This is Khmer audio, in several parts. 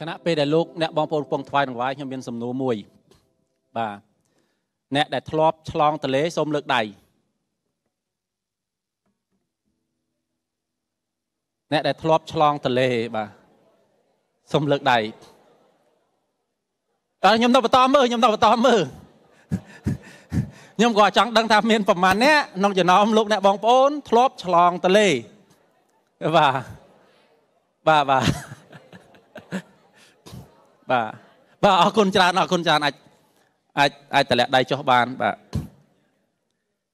គណៈពេលដែលលោកអ្នកបងប្អូនពងថ្វាយនឹងវាយខ្ញុំមានសំណួរមួយបាទអ្នកដែលធ្លាប់ឆ្លងទន្លេសូមលើកដៃអ្នកដែលធ្លាប់ឆ្លងទន្លេបាទសូមលើកដៃអើខ្ញុំទៅបន្តមើលខ្ញុំទៅបន្តមើលខ្ញុំក៏ចង់ដឹងថាមានប្រមាណអ្នកក្នុងចំណោមលោកអ្នកបងប្អូនធ្លាប់ឆ្លងទន្លេបាទបាទបាទ បាទបាទអរគុណច្រើនអរគុណច្រើនអាចអាចអាចតម្លាក់ដៃចុះបានបាទ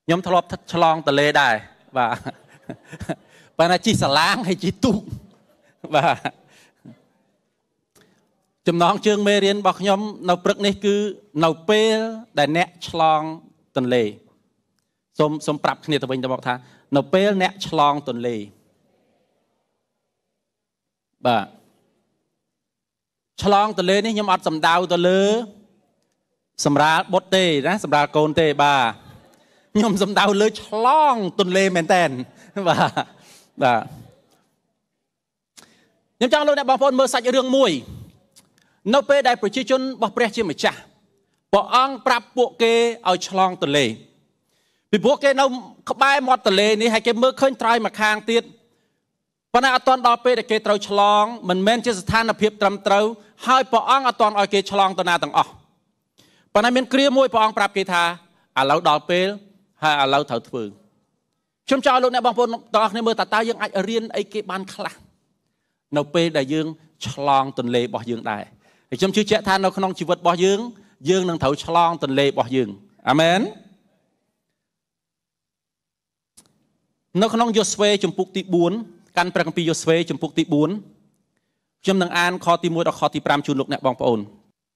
ខ្ញុំធ្លាប់ឆ្លងទន្លេដែរបាទប៉ុន្តែជិះសាឡាងហើយជិះទូកបាទចំណងជើងមេរៀនរបស់ខ្ញុំ នៅព្រឹកនេះគឺនៅពេលដែលអ្នកឆ្លងទន្លេសូមសូមប្រាប់គ្នាទៅវិញទៅមកថានៅពេលអ្នកឆ្លងទន្លេបាទ ឆ្លងទន្លេនេះខ្ញុំអត់សំដៅទៅលើ សម្រាលបុតទេណាសម្រាលកូនទេបាទខ្ញុំសំដៅលើឆ្លងទន្លេមែនតែនបាទបាទខ្ញុំចង់លោកអ្នកបងប្អូនមើលសាច់រឿងមួយ នៅពេលដែលប្រជាជនរបស់ព្រះជាម្ចាស់ព្រះអង្គប្រាប់ពួកគេឲ្យឆ្លងទន្លេពីពួកគេនៅក្បែរមាត់ទន្លេនេះហើយគេមើលឃើញត្រើយមកខាងទៀត ប៉ុន្តែអត់ទាន់ដល់ពេលដែលគេត្រូវឆ្លងមិនមែនជាស្ថានភាពត្រឹមត្រូវហើយព្រះអង្គអត់ទាន់ឲ្យគេឆ្លងទៅណាទាំងអស់ប៉ុន្តែមានគ្រាមួយព្រះអង្គប្រាប់គេថាឥឡូវដល់ពេលហើយឥឡូវត្រូវធ្វើខ្ញុំចង់លោកអ្នកបងប្អូនទាំងអស់គ្នាមើលតើតើយើងអាចរៀនអីគេបានខ្លះនៅពេលដែលយើងឆ្លងទន្លេរបស់យើងដែរហើយខ្ញុំជឿជាក់ថានៅក្នុងជីវិតរបស់យើង យើងនឹងត្រូវឆ្លងទន្លេរបស់យើងអាមែននៅក្នុងយូស្វេជំពូកទី4 កាន់ព្រះគម្ពីរយូស្វេជំពូកទី4ខ្ញុំនឹងអានខទី1ដល់ខទី5ជូនលោកអ្នកបងប្អូន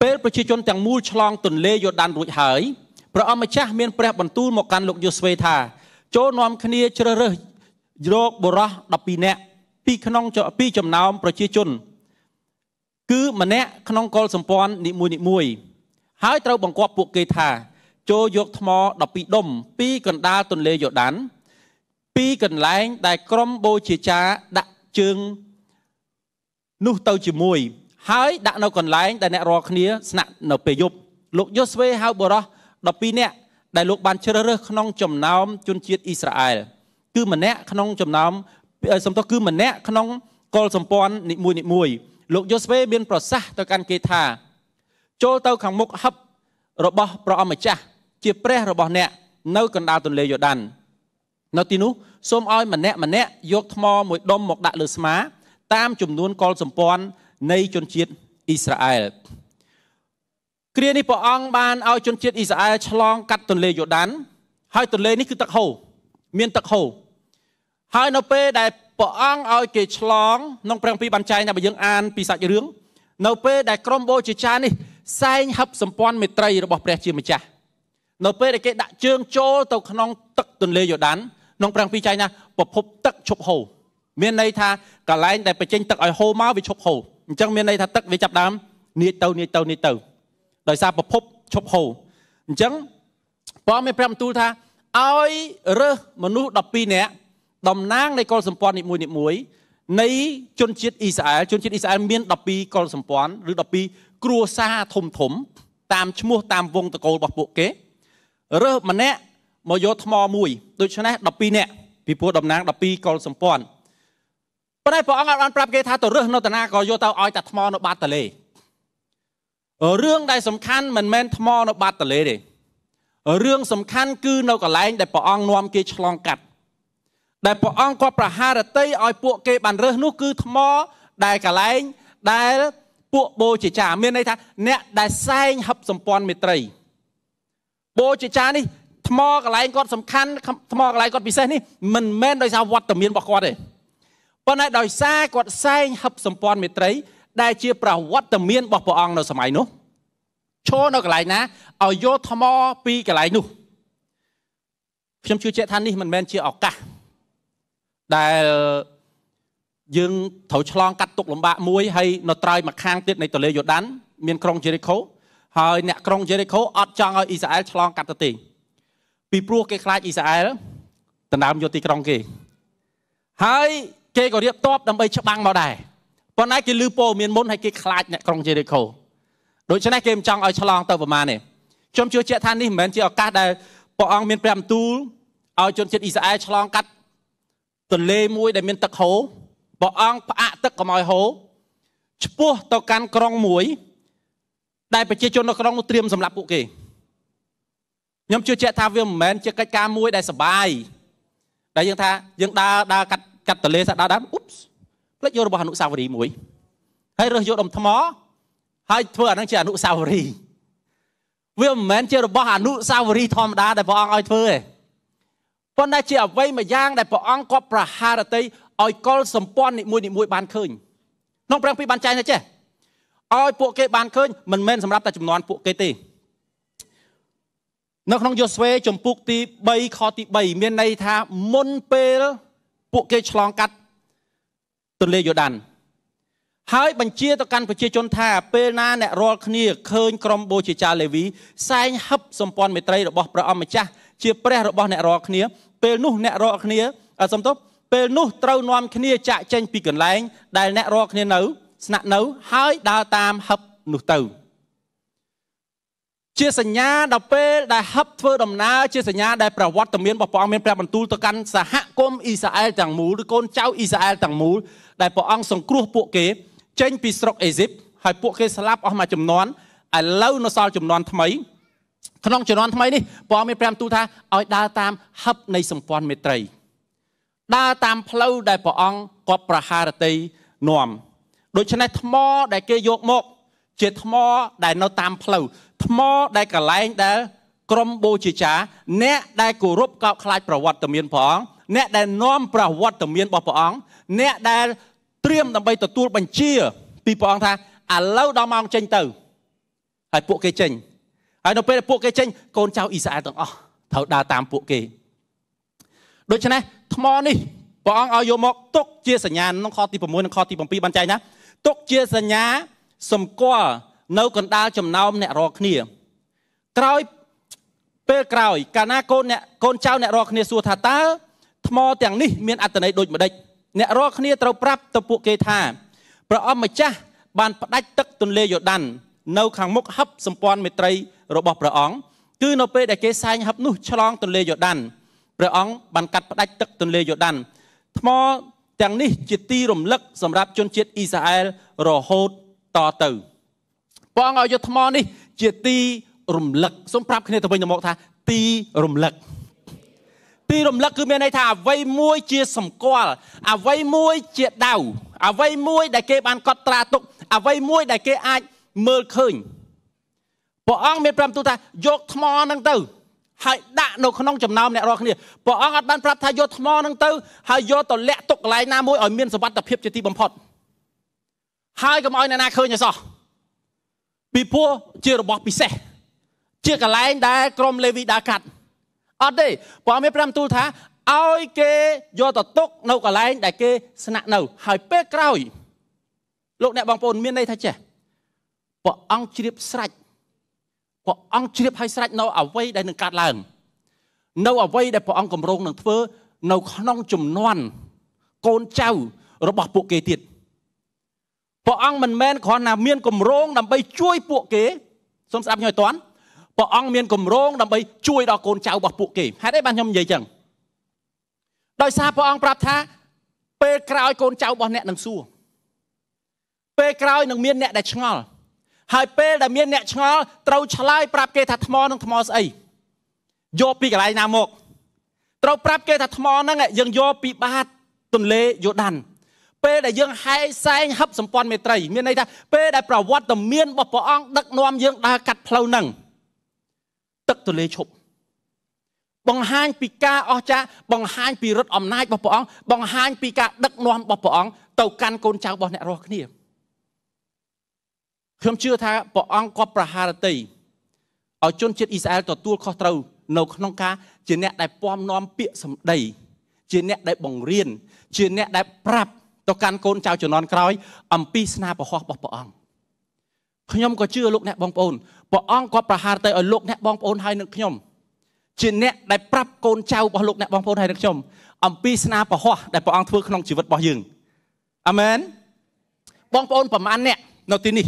ពេលប្រជាជនទាំងមូលឆ្លងទន្លេយ៉ូដានរួចហើយព្រះអម្ចាស់មានព្រះបន្ទូលមកកាន់លោកយូស្វេថា ចូលនាំគ្នាជ្រើសរើសរកបុរស12នាក់ពីក្នុងពីចំណោមប្រជាជន គឺម្នាក់ក្នុងកុលសម្ព័ន្ធនីមួយនីមួយហើយត្រូវបង្គាប់ពួកគេថា ចូលយកថ្ម12ដុំពីកណ្ដាលទន្លេយ៉ូដាន ពីកន្លែងដែលក្រុមបូជាចាដាក់ជើងនោះទៅជាមួយ ហើយដាក់នៅកន្លែងដែលអ្នករាល់គ្នាស្នាក់នៅពេលយប់លោកយូស្វេហៅបរោះ12នាក់ដែលលោកបានជ្រើសរើសក្នុងចំណោមជនជាតិអ៊ីស្រាអែលគឺម្នាក់ក្នុងចំណោមសំទោសគឺម្នាក់ក្នុងកុលសម្ព័ន្ធនីមួយនីមួយលោកយូស្វេមានប្រសាសន៍ទៅកាន់គេថា ចូលទៅខាងមុខហឹបរបស់ព្រះអម្ចាស់ជាព្រះរបស់អ្នកនៅកណ្ដាលទន្លេយ៉ូដាននៅទីនោះ សូមឲ្យម្នាក់ម្នាក់យកថ្មមួយដុំមកដាក់លើស្មា តាមចំនួនកុលសម្ព័ន្ធនៃជនជាតិអ៊ីស្រាអែលគ្រានេះព្រះអង្គបានឲ្យជនជាតិអ៊ីស្រាអែលឆ្លងកាត់ទន្លេយ៉ូដាន ហើយទន្លេនេះគឺទឹកហូរមានទឹកហូរហើយនៅពេលដែលព្រះអង្គឲ្យគេឆ្លងក្នុងព្រះគម្ពីរបានចែងថាបើយើងអានពីសាច់រឿងនៅពេលដែលក្រុមបូជាចានេះសែងហឹបសម្ព័ន្ធមេត្រីរបស់ព្រះជាម្ចាស់នៅពេលដែលគេដាក់ជើងចូលទៅក្នុងទឹកទន្លេយ៉ូដាន ក្នុងព្រះគម្ពីរចែងថាប្រភពទឹកឈប់ហូរមានន័យថាកន្លែងដែលបញ្ចេញទឹកឲ្យហូរមកវាឈប់ហូរអញ្ចឹងមានន័យថាទឹកវាចាប់ដើមនាចទៅនាចទៅនាចទៅដោយសារប្រភពឈប់ហូរអញ្ចឹងព្រះមានព្រះបន្ទូលថាឲ្យរើសមនុស្ស12នាក់តំណាងនៃកុលសម្ព័ន្ធនីមួយនីមួយនៃជនជាតិអ៊ីស្រាអែលជនជាតិអ៊ីស្រាអែលមាន12កុលសម្ព័ន្ធឬ12គ្រួសារធំធំតាមឈ្មោះតាមវងតកូលរបស់ពួកគេរើសម្នាក់ មកយកថ្មមួយដូច្នេះ12នាក់ពីព្រោះតំណាង12កុលសម្ព័ន្ធប៉ុន្តែព្រះអង្គបានប្រាប់គេថាទៅរើសនៅតាណាក៏យកទៅឲ្យតែថ្មនៅបាតទលេរឿងដែលសំខាន់មិនមែនថ្មនៅបាតទលេទេរឿងសំខាន់គឺនៅកន្លែងដែលព្រះអង្គនាំគេឆ្លងកាត់ដែលព្រះអង្គក៏ប្រហារតីឲ្យពួកគេបានរើសនោះគឺថ្មដែលកន្លែងដែលពួកបូជាចាមានន័យថាអ្នកដែលសែងហឹបសម្ព័ន្ធមេត្រីបូជាចានេះ ថ្មកន្លែងគាត់សំខាន់ថ្មកន្លែងគាត់ពិសេសនេះមិនមែនដោយសារវត្តមានរបស់គាត់ទេប៉ុន្តែដោយសារគាត់សែងហឹបសម្ព័ន្ធមេត្រី ដែលជាប្រវត្តិមានរបស់ព្រះអង្គនៅសម័យនោះឈរនៅកន្លែងណាឲ្យយកថ្មពីកន្លែងនោះខ្ញុំជឿជាក់ថានេះមិនមែនជាឱកាសដែលយើងត្រូវឆ្លងកាត់ទុកលំបាកមួយហើយនៅត្រើយមកខាងទៀតនៃទន្លេយ៉ូដាន មានក្រុងជេរីកូហើយអ្នកក្រុងជេរីកូអត់ចង់ឲ្យអ៊ីស្រាអែលឆ្លងកាត់ទៅទេ ពីព្រោះគេខ្លាចអ៊ីស្រាអែលដណ្ដើមយកទីក្រុងគេហើយគេក៏រៀបតបដើម្បីច្បាំងមកដែរប៉ុន្តែគេលឺពោមានមុនហើយគេខ្លាចអ្នកក្រុងយេរីកូដូច្នេះគេមិនចង់ឲ្យឆ្លងទៅប្រមាណទេខ្ញុំជឿជាក់ថានេះមិនមែនជាឱកាសដែលព្រះអង្គមានព្រះបន្ទូលឲ្យជនជាតិអ៊ីស្រាអែលឆ្លងកាត់ទន្លេមួយដែលមានទឹកហូរព្រះអង្គផ្អាកទឹកកុំឲ្យហូរឆ្ពោះទៅកាន់ក្រុងមួយ ដែលប្រជាជននៅក្រុងនោះត្រៀមសម្រាប់ពួកគេ ខ្ញុំជឿជាក់ថាវាមិនមែនជាកិច្ចការមួយដែលសបាយដែលយើងថាយើងដើរដើរកាត់កាត់ទន្លេសាដើរដើរអ៊ុបផ្លេចយករបស់អនុស្សាវរីយ៍មួយហើយរើសយកដុំថ្មហើយធ្វើអានឹងជាអនុស្សាវរីយ៍វាមិនមែនជារបស់អនុស្សាវរីយ៍ធម្មតាដែលព្រះអង្គឲ្យធ្វើទេប៉ុន្តែជាអ្វីមួយយ៉ាងដែលព្រះអង្គគាត់ប្រហារតីឲ្យកុលសម្ព័ន្ធនីមួយនីមួយបានឃើញក្នុងព្រះពីបានចែងថាចេះឲ្យពួកគេបានឃើញមិនមែនសម្រាប់តែចំនួនពួកគេទេ នៅក្នុងយោស្វេចំពុកទី3ខទី3មានន័យថាមុនពេលពួកគេឆ្លងកាត់ទន្លេយ៉ូដានហើយបញ្ជាទៅកាន់ប្រជាជនថាពេលណាអ្នករាល់គ្នាឃើញក្រុមបូជាចាលេវីសែងហឹបសម្ព័ន្ធមេត្រីរបស់ព្រះអម្ចាស់ជាព្រះរបស់អ្នករាល់គ្នា ពេលនោះអ្នករាល់គ្នាសំទោសពេលនោះត្រូវនាំគ្នាចាក់ចេញពីកន្លែង ដែលអ្នករាល់គ្នានៅ ស្នាក់នៅហើយដើរតាមហឹបនោះទៅ ជាសញ្ញាដល់ពេលដែលហឹបធ្វើដំណើរជាសញ្ញាដែលប្រវត្តិមានរបស់ព្រះអង្គមានព្រះបន្ទូលទៅកាន់សហគមន៍អ៊ីស្រាអែលទាំងមូលឬកូនចៅអ៊ីស្រាអែលទាំងមូលដែលព្រះអង្គសង្គ្រោះពួកគេ ចេញពីស្រុកអេស៊ីបហើយពួកគេស្លាប់អស់មួយចំនួនឥឡូវនៅសល់ចំនួនថ្មីក្នុងចំនួនថ្មីនេះព្រះអង្គមានព្រះបន្ទូលថាឲ្យដើរតាមហឹបនៃសម្ព័ន្ធមេត្រីដើរតាមផ្លូវដែលព្រះអង្គគាត់ប្រហារតីនាំដូច្នេះថ្មដែលគេយកមក ជាថ្មដែលនៅតាមផ្លូវថ្មដែលកលែងដែលក្រុមបូជាចាអ្នកដែលគោរពកោតខ្លាចប្រវត្តិមានព្រះអង្គអ្នកដែលនាំប្រវត្តិមានរបស់ព្រះអង្គអ្នកដែលត្រៀមដើម្បីទទួលបញ្ជា ពីព្រះអង្គថាឥឡូវដល់ម៉ោងចេញទៅហើយពួកគេចេញហើយនៅពេលពួកគេចេញកូនចៅអ៊ីស្រាអែលទាំងអស់ត្រូវដើរតាមពួកគេដូច្នេះថ្មនេះព្រះអង្គឲ្យយកមកទុកជាសញ្ញាក្នុងខទី6និងខទី7បានចែងណាទុកជាសញ្ញា សម្គាល់នៅកណ្ដាលចំណោមអ្នករកគ្នា ក្រោយពេលក្រោយ កាលណាកូនអ្នកកូនចៅអ្នករកគ្នាសួរថាតើថ្មទាំងនេះមានអត្តន័យដូចម្ដេចអ្នករកគ្នាត្រូវប្រាប់ទៅពួកគេថាព្រះអង្គម្ចាស់បានផ្ដាច់ទឹកទន្លេយ៉ូដាន នៅខាងមុខហឹបសម្ព័ន្ធមេត្រីរបស់ព្រះអង្គគឺនៅពេលដែលគេសែងហឹបនោះឆ្លងទន្លេយ៉ូដានព្រះអង្គបានកាត់ផ្ដាច់ទឹកទន្លេយ៉ូដានថ្មទាំងនេះជាទីរំលឹកសម្រាប់ជនជាតិអ៊ីស្រាអែលរហូត តទៅព្រះអង្គឲ្យយកថ្មនេះ ជាទីរំលឹកសូមប្រាប់គ្នាទៅវិញទៅមកថា ទីរំលឹកទីរំលឹកគឺមានន័យថាអ្វីមួយជាសម្គាល់អ្វីមួយជាដៅអ្វីមួយដែលគេបានកត់ត្រាទុកអ្វីមួយដែលគេអាចមើលឃើញព្រះអង្គមានប្រាប់ទូថាយកថ្មហ្នឹងទៅហើយដាក់នៅក្នុងចំណោមអ្នករាល់គ្នាព្រះអង្គអត់បានប្រាប់ថាយកថ្មហ្នឹងទៅហើយយកទៅលាក់ទុកកន្លែងណាមួយឲ្យមានសុវត្ថិភាពជាទីបំផុត ហើយកុំឲ្យអ្នកណាឃើញទេសោះពីព្រោះជារបស់ពិសេសជាកន្លែងដែលក្រុមលេវីដើរកាត់អត់ទេព្រះមានប្រាំទូលថាឲ្យគេយកទៅទុកនៅកន្លែងដែលគេស្នាក់នៅ ហើយពេលក្រោយលោកអ្នកបងប្អូនមានន័យថាចេះព្រះអង្គជ្រាបស្រេចព្រះអង្គជ្រាបឲ្យស្រេចនៅអ្វីដែលនឹងកើតឡើង នៅអ្វីដែលព្រះអង្គគម្រោងនឹងធ្វើ នៅក្នុងចំនួនកូនចៅរបស់ពួកគេទៀត ព្រះអង្គមិនមែនគ្រាន់តែមានគម្រោងដើម្បីជួយពួកគេសូមស្ដាប់ខ្ញុំឲ្យតាន់ព្រះអង្គមានគម្រោងដើម្បីជួយដល់កូនចៅរបស់ពួកគេហេតុអីបានខ្ញុំនិយាយចឹងដោយសារព្រះអង្គប្រាប់ថាពេលក្រោយកូនចៅរបស់អ្នកនឹងសួរពេលក្រោយនឹងមានអ្នកដែលឆ្ងល់ហើយពេលដែលមានអ្នកឆ្ងល់ត្រូវឆ្លើយប្រាប់គេថាថ្មនឹងថ្មស្អីយកពីកន្លែងណាមកត្រូវប្រាប់គេថាថ្មហ្នឹងយើងយកពីបាតទន្លេយូដាន ពេលដែលយើងហែសែងហឹបសម្ព័ន្ធមេត្រី មានន័យថាពេលដែលប្រវត្តិមានរបស់ព្រះអង្គដឹកនាំយើងដើរកាត់ផ្លូវហ្នឹងទឹកទន្លេឈប់បង្ហាញពីការអស្ចារ្យបង្ហាញពីឫទ្ធិអំណាចរបស់ព្រះអង្គបង្ហាញពីការដឹកនាំរបស់ព្រះអង្គទៅកាន់កូនចៅរបស់អ្នករាល់គ្នាខ្ញុំជឿថាព្រះអង្គក៏ប្រហារតីឲ្យជនជាតិអ៊ីស្រាអែលទទួលខុសត្រូវនៅក្នុងការជាអ្នកដែលពំនាំពាក្យសម្ដី ជាអ្នកដែលបង្រៀនជាអ្នកដែលប្រាប់ ទៅកាន់កូនចៅជំនាន់ក្រោយអំពីស្នាព្រះហស្ថរបស់ព្រះអង្គខ្ញុំក៏ជឿលោកអ្នកបងប្អូនព្រះអង្គក៏ប្រហារទៅឲ្យលោកអ្នកបងប្អូនហើយនឹងខ្ញុំជាអ្នកដែលប្រាប់កូនចៅរបស់លោកអ្នកបងប្អូនហើយនឹងខ្ញុំអំពីស្នាព្រះហស្ថដែលព្រះអង្គធ្វើក្នុងជីវិតរបស់យើងអាមែនបងប្អូនប្រមាណអ្នកនៅទីនេះ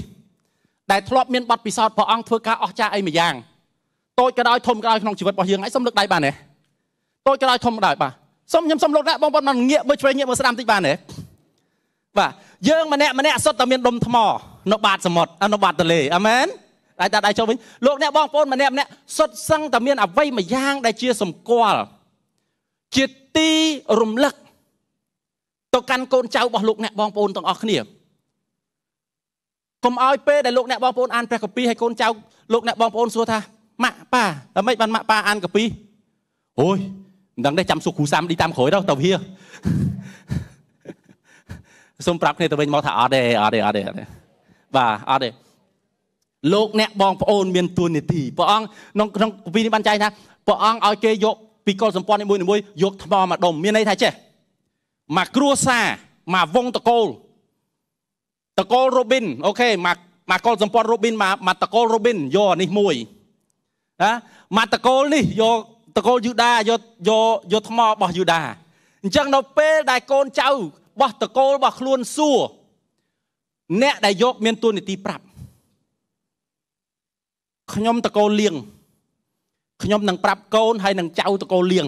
ដែលធ្លាប់មានបទពិសោធន៍ព្រះអង្គធ្វើការអស្ចារ្យអីមួយយ៉ាងតូចក៏ដោយធំក៏ដោយក្នុងជីវិតរបស់យើងហើយសូមលើកដៃបានទេតូចក៏ដោយធំក៏ដោយបាទសូមខ្ញុំសូមលោកអ្នកបងប្អូនមកងាកមើលឆ្វេងងាកមើលស្ដាំតិចបានទេ បាទយើងម្នាក់ម្នាក់សុទ្ធតែមានដុំថ្មនៅបាតសមុទ្រនៅបាតទន្លេអាមែនដៃតាដៃចូលវិញលោកអ្នកបងប្អូនម្នាក់ម្នាក់សុទ្ធសឹងតែមានអ្វីមួយយ៉ាង ដែលជាសម្គាល់ជាទីរំលឹកទៅកាន់កូនចៅរបស់លោកអ្នកបងប្អូនទាំងអស់គ្នាកុំឲ្យពេលដែលលោកអ្នកបងប្អូនអានព្រះគម្ពីរឲ្យកូនចៅលោកអ្នកបងប្អូនសួរថាម៉ាក់ប៉ាអ្មេចបានម៉ាក់ប៉ាអានគម្ពីរអូយមិនដឹងទេចាំសុខគ្រូសាមឌីតាមក្រោយទៅទៅវា សូមប្រាប់គ្នាទៅវិញមកថាអត់ទេអត់ទេអត់ទេបាទអត់ទេលោកអ្នកបងប្អូនមានទួនាទីព្រះអង្គក្នុងក្នុងគម្ពីរនេះបានចែងថាព្រះអង្គឲ្យគេយកពីកុលសម្ព័ន្ធនីមួយៗយកថ្មមកដុំមានន័យថាចេះមកគ្រួសារមកវងតកូលតកូលរ៉ូប៊ីនអូខេមកមកកុលសម្ព័ន្ធរ៉ូប៊ីនមកមកតកូលរ៉ូប៊ីនយកនេះមួយណាមកតកូលនេះយកតកូលយូដាយកយកយកថ្មរបស់យូដាអញ្ចឹងនៅពេលដែលកូនចៅរ បស់តកូលរបស់ខ្លួនសួរអ្នកដែលយកមានទួនាទីប្រាប់ខ្ញុំតកូលលៀងខ្ញុំនឹងប្រាប់កូនហើយនឹងចៅតកូលលៀង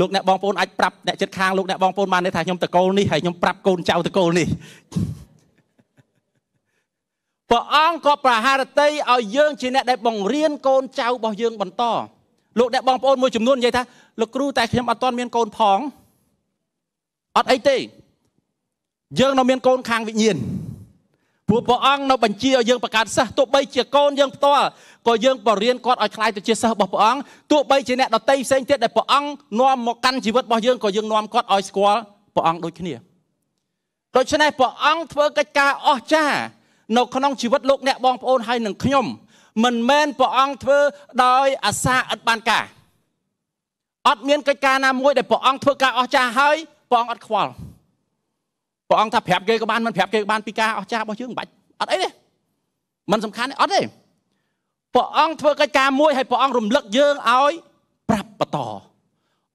លោកអ្នកបងប្អូនអាចប្រាប់អ្នកចិត្តខាងលោកអ្នកបងប្អូនបានទេថាខ្ញុំតកូលនេះហើយខ្ញុំប្រាប់កូនចៅតកូលនេះព្រះអង្គក៏ប្រហារតីឲ្យយើងជាអ្នកដែលបង្រៀនកូនចៅរបស់យើងបន្តលោកអ្នកបងប្អូនមួយចំនួននិយាយថាលោកគ្រូតែខ្ញុំអត់ទាន់មានកូនផង អត់អីទេ យើងនៅមានកូនខាងវិញ្ញាណព្រោះព្រះអង្គនៅបញ្ជាឲ្យយើងបង្កើតសិស្សទោះបីជាកូនយើងផ្ទាល់ក៏យើងបរៀនគាត់ឲ្យខ្លាយទៅជាសិស្សរបស់ព្រះអង្គទោះបីជាអ្នកដតីផ្សេងទៀតដែលព្រះអង្គនាំមកកាន់ជីវិតរបស់យើងក៏យើងនាំគាត់ឲ្យស្គាល់ព្រះអង្គដូចគ្នាដូច្នេះព្រះអង្គធ្វើកិច្ចការអស្ចារ្យនៅក្នុងជីវិតលោកអ្នកបងប្អូនហើយនឹងខ្ញុំ មិនមែនព្រះអង្គធ្វើដោយអាសាឥតបានការអត់មានកិច្ចការណាមួយដែលព្រះអង្គធ្វើការអស្ចារ្យហើយ ព្រះអង្គអត់ខ្វល់ព្រះអង្គថាប្រាប់គេក៏បានមិនប្រាប់គេក៏បានពីការអស្ចារ្យរបស់យើងមិនបាច់អត់អីទេมันសំខាន់អត់ទេព្រះអង្គធ្វើកិច្ចការមួយហើយព្រះអង្គរំលឹកយើងឲ្យប្រាប់បន្ត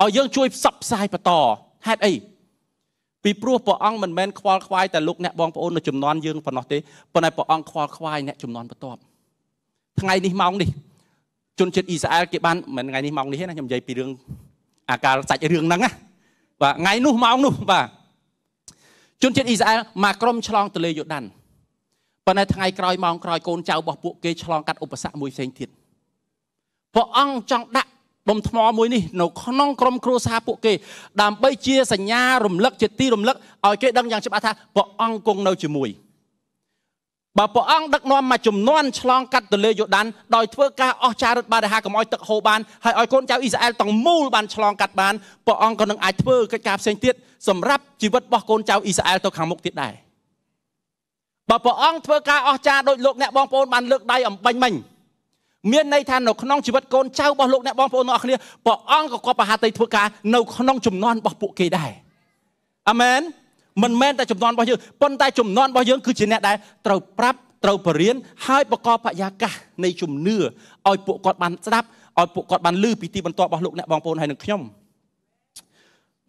ឲ្យយើងជួយផ្សព្វផ្សាយបន្តហេតុអីពីព្រោះព្រះអង្គមិនមែនខ្វល់ខ្វាយតែលោកអ្នកបងប្អូននៅចំនួនយើងប៉ុណ្ណោះទេប៉ុន្តែព្រះអង្គខ្វល់ខ្វាយអ្នកចំនួនបន្ទាប់ថ្ងៃនេះម៉ោងនេះជនជាតិអ៊ីស្រាអែលគេបានមិនថ្ងៃនេះម៉ោងនេះទេណាខ្ញុំនិយាយពីរឿងអាការសាច់រឿងហ្នឹងណា បាទថ្ងៃនោះម៉ោងនោះបាទជនជាតិអ៊ីស្រាអែលមកក្រុមឆ្លងទន្លេយូដានប៉ុន្តែថ្ងៃក្រោយម៉ោងក្រោយកូនចៅរបស់ពួកគេឆ្លងកាត់ឧបសគ្គមួយផ្សេងទៀតព្រះអង្គចង់ដាក់ដុំថ្មមួយនេះនៅក្នុងក្រុមគ្រួសារពួកគេដើម្បីជាសញ្ញារំលឹកជាទីរំលឹកឲ្យគេដឹងយ៉ាងច្បាស់ថាព្រះអង្គគង់នៅជាមួយ បើព្រះអង្គដឹកនាំមកចំនួនឆ្លងកាត់ទន្លេយូដានដោយធ្វើការអស្ចារ្យរឹតបានហាកុំឲ្យទឹកហូរបានហើយឲ្យកូនចៅអ៊ីស្រាអែលទាំងមូលបានឆ្លងកាត់បានព្រះអង្គក៏នឹងអាចធ្វើកិច្ចការផ្សេងទៀតសម្រាប់ជីវិតរបស់កូនចៅអ៊ីស្រាអែលទៅខាងមុខទៀតដែរបើព្រះអង្គធ្វើការអស្ចារ្យដោយលោកអ្នកបងប្អូនបានលើកដៃអំបញ្ញមិញមានន័យថានៅក្នុងជីវិតកូនចៅរបស់លោកអ្នកបងប្អូនទាំងអស់គ្នាព្រះអង្គក៏គាត់ប្រហាតីធ្វើការនៅក្នុងចំនួនរបស់ពួកគេដែរអាមែន មិនមែនតែចំនួនរបស់យើងប៉ុន្តែចំនួនរបស់យើងគឺជាអ្នកដែលត្រូវប្រាប់ត្រូវបរៀនហើយបកបរិយាកាសនៃជំនឿឲ្យពួកគាត់បានស្ដាប់ឲ្យពួកគាត់បានឮពីទីបន្ទាប់របស់លោកអ្នកបងប្អូនហើយនឹងខ្ញុំ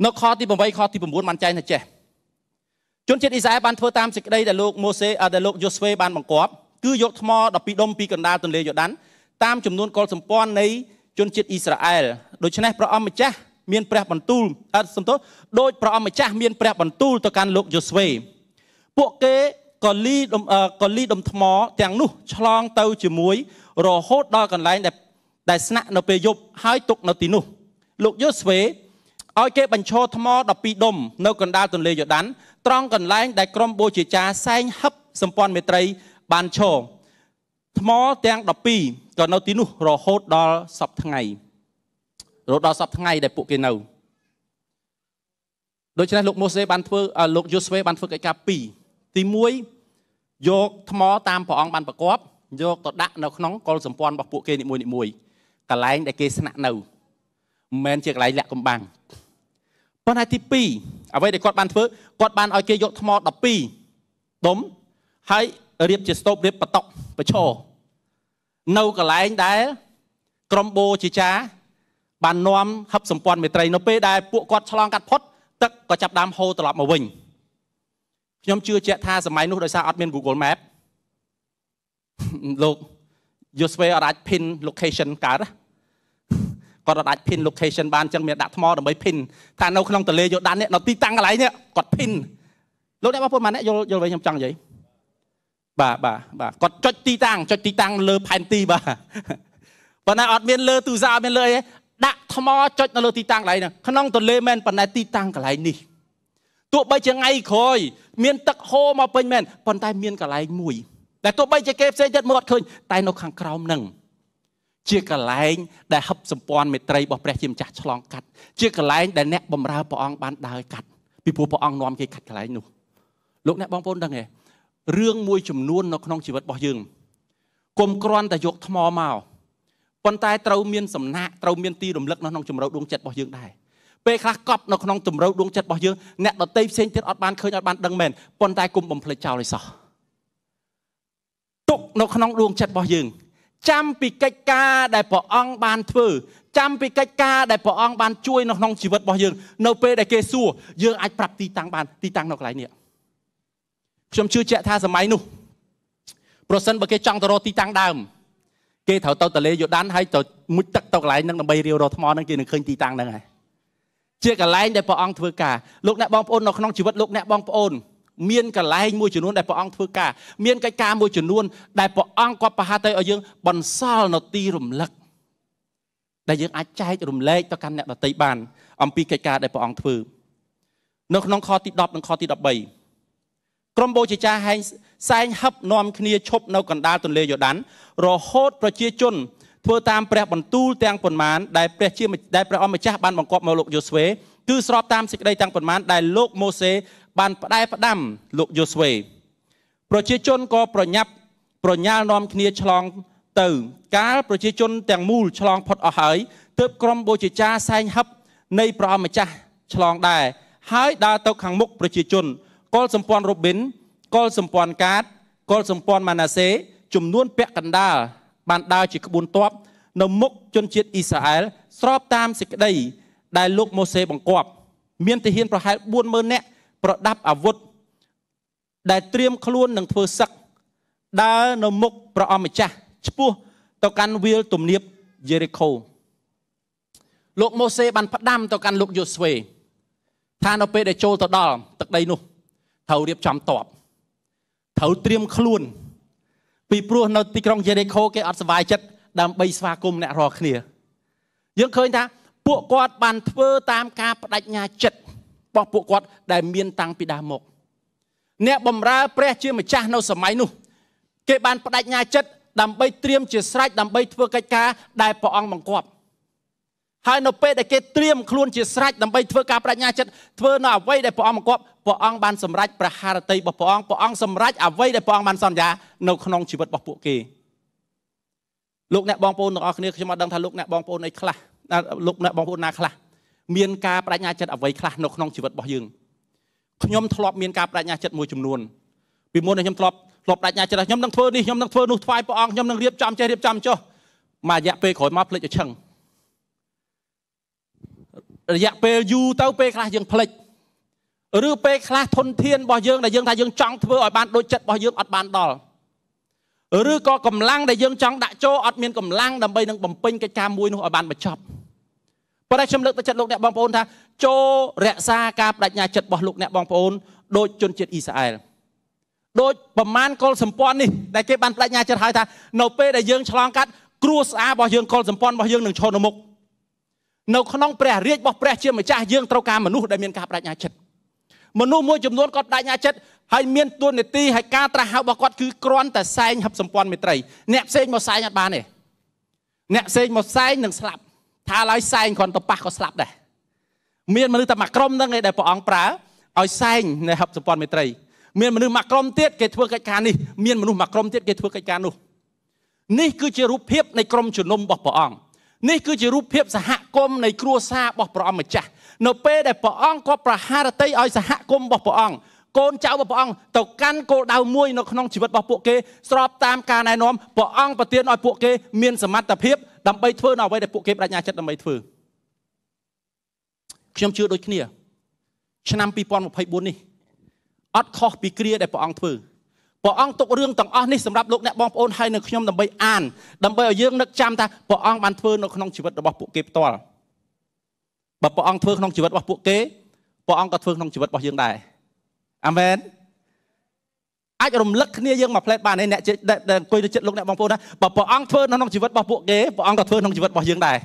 នៅខទី8ខទី9បានចែងថាចេះជនជាតិអ៊ីស្រាអែលបានធ្វើតាមសេចក្តីដែលលោកម៉ូសេដែលលោកយូស្វេបានបង្គាប់គឺយកថ្ម12ដុំពីកណ្ដាលទន្លេយ៉ូដានតាមចំនួនកុលសម្ព័ន្ធនៃជនជាតិអ៊ីស្រាអែលដូច្នេះព្រះអង្គម្ចាស់ មានព្រះបន្ទូលអត់សំទោសដោយព្រះអង្គម្ចាស់មានព្រះបន្ទូលទៅកាន់លោកយូស្វេពួកគេក៏លីក៏លីដុំថ្មទាំងនោះឆ្លងទៅជាមួយ រហូតដល់កន្លែងដែលដែលស្នាក់នៅពេលយប់ហើយទុកនៅទីនោះលោកយូស្វេឲ្យគេបញ្ឈរថ្ម12ដុំនៅកណ្ដាលទន្លេយ៉ូដានត្រង់កន្លែងដែលក្រុមបូជាចារសែងហឹបសម្ព័ន្ធមេត្រីបានឈរថ្មទាំង12ក៏នៅទីនោះរហូតដល់សពថ្ងៃ រហូតដល់សពថ្ងៃដែលពួកគេនៅដូច្នេះលោកម៉ូសេបានធ្វើលោកយូស្វេបានធ្វើកិច្ចការពីរទី1យកថ្មតាមព្រះអង្គបានប្រកបយកទៅដាក់នៅក្នុងកុលសម្ព័ន្ធរបស់ពួកគេនីមួយនីមួយកន្លែងដែលគេស្នាក់នៅមិនមែនជាកន្លែងលាក់កំបាំងប៉ុន្តែទី2អ្វីដែលគាត់បានធ្វើគាត់បានឲ្យគេយកថ្ម12ដុំហើយរៀបជាស្ទូបរៀបបតុកបឈរនៅកន្លែងដែលក្រុមបូជាចា បាននាំហឹបសម្ព័ន្ធមេត្រីនៅពេលដែលពួកគាត់ឆ្លងកាត់ផុតទឹកក៏ចាប់ដើមហូរត្រឡប់មកវិញខ្ញុំជឿជាក់ថាសម័យនោះដោយសារអត់មាន Google Map លោក Josue អត់អាច pin location កើតគាត់អត់អាច pin location បានអញ្ចឹងមានដាក់ថ្មដើម្បី pin ថានៅក្នុងទន្លេយូដាននេះនៅទីតាំងកន្លែងនេះគាត់ pin លោកអ្នកបងប្អូនម៉ាក់យល់យល់វិញខ្ញុំចង់និយាយបាទបាទបាទគាត់ចុចទីតាំងចុចទីតាំងលើផែនទីបាទប៉ុន្តែអត់មានលើទូរស័ព្ទអត់មានលើអី ដាក់ថ្មចុចនៅលើទីតាំងកន្លែងហ្នឹងក្នុងទន្លេមែនប៉ុន្តែទីតាំងកន្លែងនេះទោះបីជាថ្ងៃក្រោយមានទឹកហូរមកពេញមែនប៉ុន្តែមានកន្លែងមួយតែទោះបីជាគេផ្សេងទៀតមកអត់ឃើញតែនៅខាងក្រោមហ្នឹងជាកន្លែងដែលហឹបសម្ព័ន្ធមេត្រីរបស់ព្រះជាម្ចាស់ឆ្លងកាត់ជាកន្លែងដែលអ្នកបម្រើព្រះអង្គបានដើរកាត់ពីព្រោះព្រះអង្គនាំគេកាត់កន្លែងនោះលោកអ្នកបងប្អូនដឹងទេរឿងមួយចំនួននៅក្នុងជីវិតរបស់យើងគុំគ្រាន់តែយកថ្មមក ប៉ុន្តែត្រូវមានសំណាក់ត្រូវមានទីរំលឹកនៅក្នុងជំរៅដួងចិត្តរបស់យើងដែរពេលខ្លះកប់នៅក្នុងជំរៅដួងចិត្តរបស់យើងអ្នកដតីផ្សេងទៀតអត់បានឃើញអត់បានដឹងមែនប៉ុន្តែគុំបំភ្លេចចោលឲ្យសោះទុកនៅក្នុងដួងចិត្តរបស់យើងចាំពីកិច្ចការដែលព្រះអង្គបានធ្វើចាំពីកិច្ចការដែលព្រះអង្គបានជួយនៅក្នុងជីវិតរបស់យើងនៅពេលដែលគេសួរយើងអាចប្រាប់ទីតាំងបានទីតាំងនៅកន្លែងនេះខ្ញុំជឿជាក់ថាសម័យនោះប្រសិនបើគេចង់ទៅរកទីតាំងដើម គេត្រូវទៅទលេយូដានហើយទៅមុជទឹកទៅកន្លែងហ្នឹងដើម្បីរាវរកថ្មហ្នឹងគេនឹងឃើញទីតាំងហ្នឹងហើយជាកន្លែងដែលព្រះអង្គធ្វើការលោកអ្នកបងប្អូននៅក្នុងជីវិតលោកអ្នកបងប្អូនមានកន្លែងមួយចំនួនដែលព្រះអង្គធ្វើការមានកិច្ចការមួយចំនួនដែលព្រះអង្គគាត់ប្រហាទៅឲ្យយើងបន្សល់នៅទីរំលឹកដែលយើងអាចចែករំលែកទៅកាន់អ្នកដទៃបាន អំពីកិច្ចការដែលព្រះអង្គធ្វើនៅក្នុងខទី10និងខទី13 ក្រុមបូជាចាហែងសែងហឹបនាំគ្នាឈប់នៅកណ្ដាលទន្លេយ៉ូដាន រហូតប្រជាជនធ្វើតាមព្រះបន្ទូលទាំងប៉ុន្មានដែលព្រះជាដែលព្រះអម្ចាស់បានបង្គាប់មកលោកយូស្វេគឺស្របតាមសេចក្តីទាំងប៉ុន្មានដែលលោកម៉ូសេបានផ្ដែផ្ដាំលោកយូស្វេប្រជាជនក៏ប្រញាប់ប្រញាល់នាំគ្នាឆ្លងទៅកាលប្រជាជនទាំងមូលឆ្លងផុតអស់ហើយទើបក្រុមបូជាចាសែងហឹបនៃព្រះអម្ចាស់ឆ្លងដែរហើយដើរទៅខាងមុខប្រជាជន កុលសម្ព័ន្ធរូប៊ីនកុលសម្ព័ន្ធកាតកុលសម្ព័ន្ធម៉ាណាសេ ចំនួនពាក់កណ្ដាលបានដើរជាក្បួនទ័ពនៅមុខជនជាតិអ៊ីស្រាអែលស្របតាមសេចក្តីដែលលោកម៉ូសេបង្គាប់ មានទាហានប្រហែល40000នាក់ប្រដាប់អាវុធដែលត្រៀមខ្លួននឹងធ្វើសឹកដើរនៅមុខព្រះអម្ចាស់ឆ្ពោះទៅកាន់វាលទំនាបយេរីកូលោកម៉ូសេបានផ្ដាំទៅកាន់លោកយូស្វេថានៅពេលដែលចូលទៅដល់ទឹកដីនោះ ត្រូវរៀបចំតបត្រូវត្រៀមខ្លួន ពីព្រោះនៅទីក្រុងយេរីកូគេអត់សុវ័យចិត្តដើម្បីស្វាគមន៍អ្នករាល់គ្នា យើងឃើញថាពួកគាត់បានធ្វើតាមការបដិញ្ញាចិត្តរបស់ពួកគាត់ដែលមានតាំងពីដើមមក អ្នកបម្រើព្រះជាម្ចាស់នៅសម័យនោះ គេបានបដិញ្ញាចិត្តដើម្បីត្រៀមជាស្រេចដើម្បីធ្វើកិច្ចការដែលព្រះអង្គបង្គាប់ ហើយនៅពេលដែលគេត្រៀមខ្លួនជាស្រេចដើម្បីធ្វើការបដិញ្ញាចិត្តធ្វើនៅអ្វីដែលព្រះអង្គបង្គាប់ព្រះអង្គបានសម្រេចប្រហារតីរបស់ព្រះអង្គព្រះអង្គសម្រេចអ្វីដែលព្រះអង្គបានសន្យានៅក្នុងជីវិតរបស់ពួកគេលោកអ្នកបងប្អូនទាំងអស់គ្នាខ្ញុំអត់ដឹងថាលោកអ្នកបងប្អូនអីខ្លះលោកអ្នកបងប្អូនណាខ្លះមានការបដិញ្ញាចិត្តអ្វីខ្លះនៅក្នុងជីវិតរបស់យើងខ្ញុំធ្លាប់មានការបដិញ្ញាចិត្តមួយចំនួនពីមុនខ្ញុំធ្លាប់ធ្លាប់បដិញ្ញាចិត្តថាខ្ញុំនឹងធ្វើនេះខ្ញុំនឹងធ្វើនោះថ្វាយព្រះអង្គខ្ញុំនឹងរៀបចំចេះរៀបចំចុះមួយរយៈពេលក្រោយមកភ្លេចឲ្យឆឹង រយៈពេលយូរទៅពេលខ្លះយើងភ្លេចឬពេលខ្លះធនធានរបស់យើងដែលយើងថាយើងចង់ធ្វើឲ្យបានដូចចិត្តរបស់យើងអត់បានដល់ឬក៏កម្លាំងដែលយើងចង់ដាក់ចូលអត់មានកម្លាំងដើម្បីនឹងបំពេញកិច្ចការមួយនោះឲ្យបានបញ្ចប់ប៉ុន្តែខ្ញុំលើកទឹកចិត្តលោកអ្នកបងប្អូនថាចូលរក្សាការបដិញ្ញាចិត្តរបស់លោកអ្នកបងប្អូនដូចជនជាតិអ៊ីស្រាអែលដូចប្រមាណកុលសម្ព័ន្ធនេះដែលគេបានបដិញ្ញាចិត្តហើយថានៅពេលដែលយើងឆ្លងកាត់គ្រួសាររបស់យើងកុលសម្ព័ន្ធរបស់យើងនឹងឈរនៅមុខ នៅក្នុងព្រះរាជរបស់ព្រះជាម្ចាស់យើងត្រូវការមនុស្សដែលមានការបដិញ្ញាចិត្តមនុស្សមួយចំនួនគាត់បដិញ្ញាចិត្តហើយមានទួនាទីហើយការត្រាស់ហៅរបស់គាត់គឺគ្រាន់តែសែងហឹបសម្ព័ន្ធមេត្រីអ្នកផ្សេងមកសែងអត់បានទេអ្នកផ្សេងមកសែងនឹងស្លាប់ថាឡើយសែងគ្រាន់តែប៉ះក៏ស្លាប់ដែរមានមនុស្សតែមួយក្រុមហ្នឹងឯងដែលព្រះអង្គប្រើឲ្យសែងនៅហឹបសម្ព័ន្ធមេត្រីមានមនុស្សមួយក្រុមទៀតគេធ្វើកិច្ចការនេះមានមនុស្សមួយក្រុមទៀតគេធ្វើកិច្ចការនោះនេះគឺជារូបភាពនៃក្រុមជំនុំរបស់ព្រះអង្គ នេះគឺជារូបភាពសហគមន៍នៃគ្រួសាររបស់ព្រះអង្គម្ចាស់នៅពេលដែលព្រះអង្គក៏ប្រហារតីឲ្យសហគមន៍របស់ព្រះអង្គកូនចៅរបស់ព្រះអង្គទៅកាន់គោលដៅមួយនៅក្នុងជីវិតរបស់ពួកគេស្របតាមការណែនាំព្រះអង្គប្រទានឲ្យពួកគេមានសមត្ថភាពដើម្បីធ្វើនៅអ្វីដែលពួកគេបដិញ្ញាចិត្តដើម្បីធ្វើខ្ញុំជឿដូចគ្នា ឆ្នាំ2024នេះអត់ខុសពីគ្រាដែលព្រះអង្គធ្វើ ព្រះអង្គទុករឿងទាំងអស់នេះសម្រាប់លោកអ្នកបងប្អូនហើយនៅខ្ញុំដើម្បីអានដើម្បីឲ្យយើងនឹកចាំថាព្រះអង្គបានធ្វើនៅក្នុងជីវិតរបស់ពួកគេផ្ទាល់បើព្រះអង្គធ្វើក្នុងជីវិតរបស់ពួកគេព្រះអង្គក៏ធ្វើក្នុងជីវិតរបស់យើងដែរអាមែនអាចរំលឹកគ្នាយើងមកផ្លែតបានឯអ្នកដែលអង្គុយនៅចិត្តលោកអ្នកបងប្អូនណាបើព្រះអង្គធ្វើនៅក្នុងជីវិតរបស់ពួកគេព្រះអង្គក៏ធ្វើក្នុងជីវិតរបស់យើងដែរ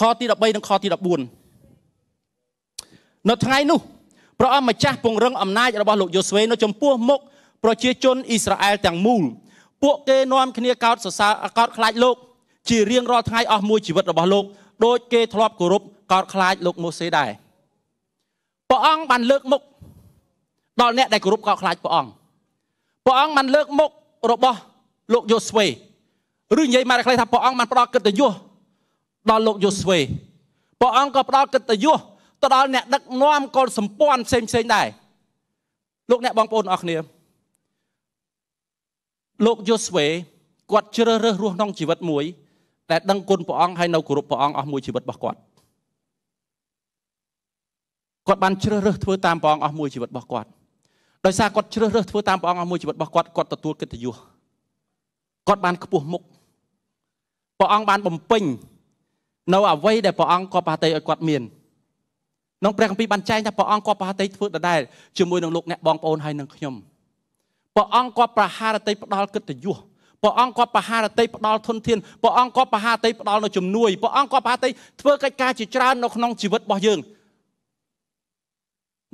ខទី13និងខទី14នៅថ្ងៃនោះ ព្រះអង្គម្ចាស់ពង្រឹងអំណាចរបស់លោកយូស្វេនៅចំពោះមុខប្រជាជនអ៊ីស្រាអែលទាំងមូលពួកគេនាំគ្នាកោតសរសើរកោតខ្លាចលោកជារៀងរាល់ថ្ងៃអស់មួយជីវិតរបស់លោកដោយគេធ្លាប់គោរពកោតខ្លាចលោកម៉ូសេដែរព្រះអង្គបានលើកមុខដល់អ្នកដែលគោរពកោតខ្លាចព្រះអង្គព្រះអង្គបានលើកមុខរបស់លោកយូស្វេឬនិយាយមកខ្លីថាព្រះអង្គបានផ្ដល់កិត្តិយសដល់លោកយូស្វេព្រះអង្គក៏ផ្ដល់កិត្តិយស ទៅដល់អ្នកដឹកនាំកុលសម្ព័ន្ធផ្សេងផ្សេងដែរលោកអ្នកបងប្អូនអរគ្នាលោកយូស្វេគាត់ជ្រើសរើសរស់ក្នុងជីវិតមួយដែលដឹងគុណព្រះអង្គហើយនៅគោរពព្រះអង្គអស់មួយជីវិតរបស់គាត់គាត់បានជ្រើសរើសធ្វើតាមព្រះអង្គអស់មួយជីវិតរបស់គាត់ដោយសារគាត់ជ្រើសរើសធ្វើតាមព្រះអង្គអស់មួយជីវិតរបស់គាត់គាត់ទទួលកិត្តិយសគាត់បានខ្ពស់មុខព្រះអង្គបានបំពេញនៅអ្វីដែលព្រះអង្គក៏ប្រតិឲ្យគាត់មាន ក្នុងព្រះគម្ពីរបានចែងថាព្រះអង្គក៏ប្រតិធ្វើដដែលជាមួយនឹងលោកអ្នកបងប្អូនហើយនឹងខ្ញុំព្រះអង្គក៏ប្រហារតីផ្ដាល់កិត្តិយសព្រះអង្គក៏ប្រហារតីផ្ដាល់ធនធានព្រះអង្គក៏ប្រហារតីផ្ដាល់នៅជំនួយព្រះអង្គក៏ប្រហារតីធ្វើកិច្ចការជាច្រើននៅក្នុងជីវិតរបស់យើង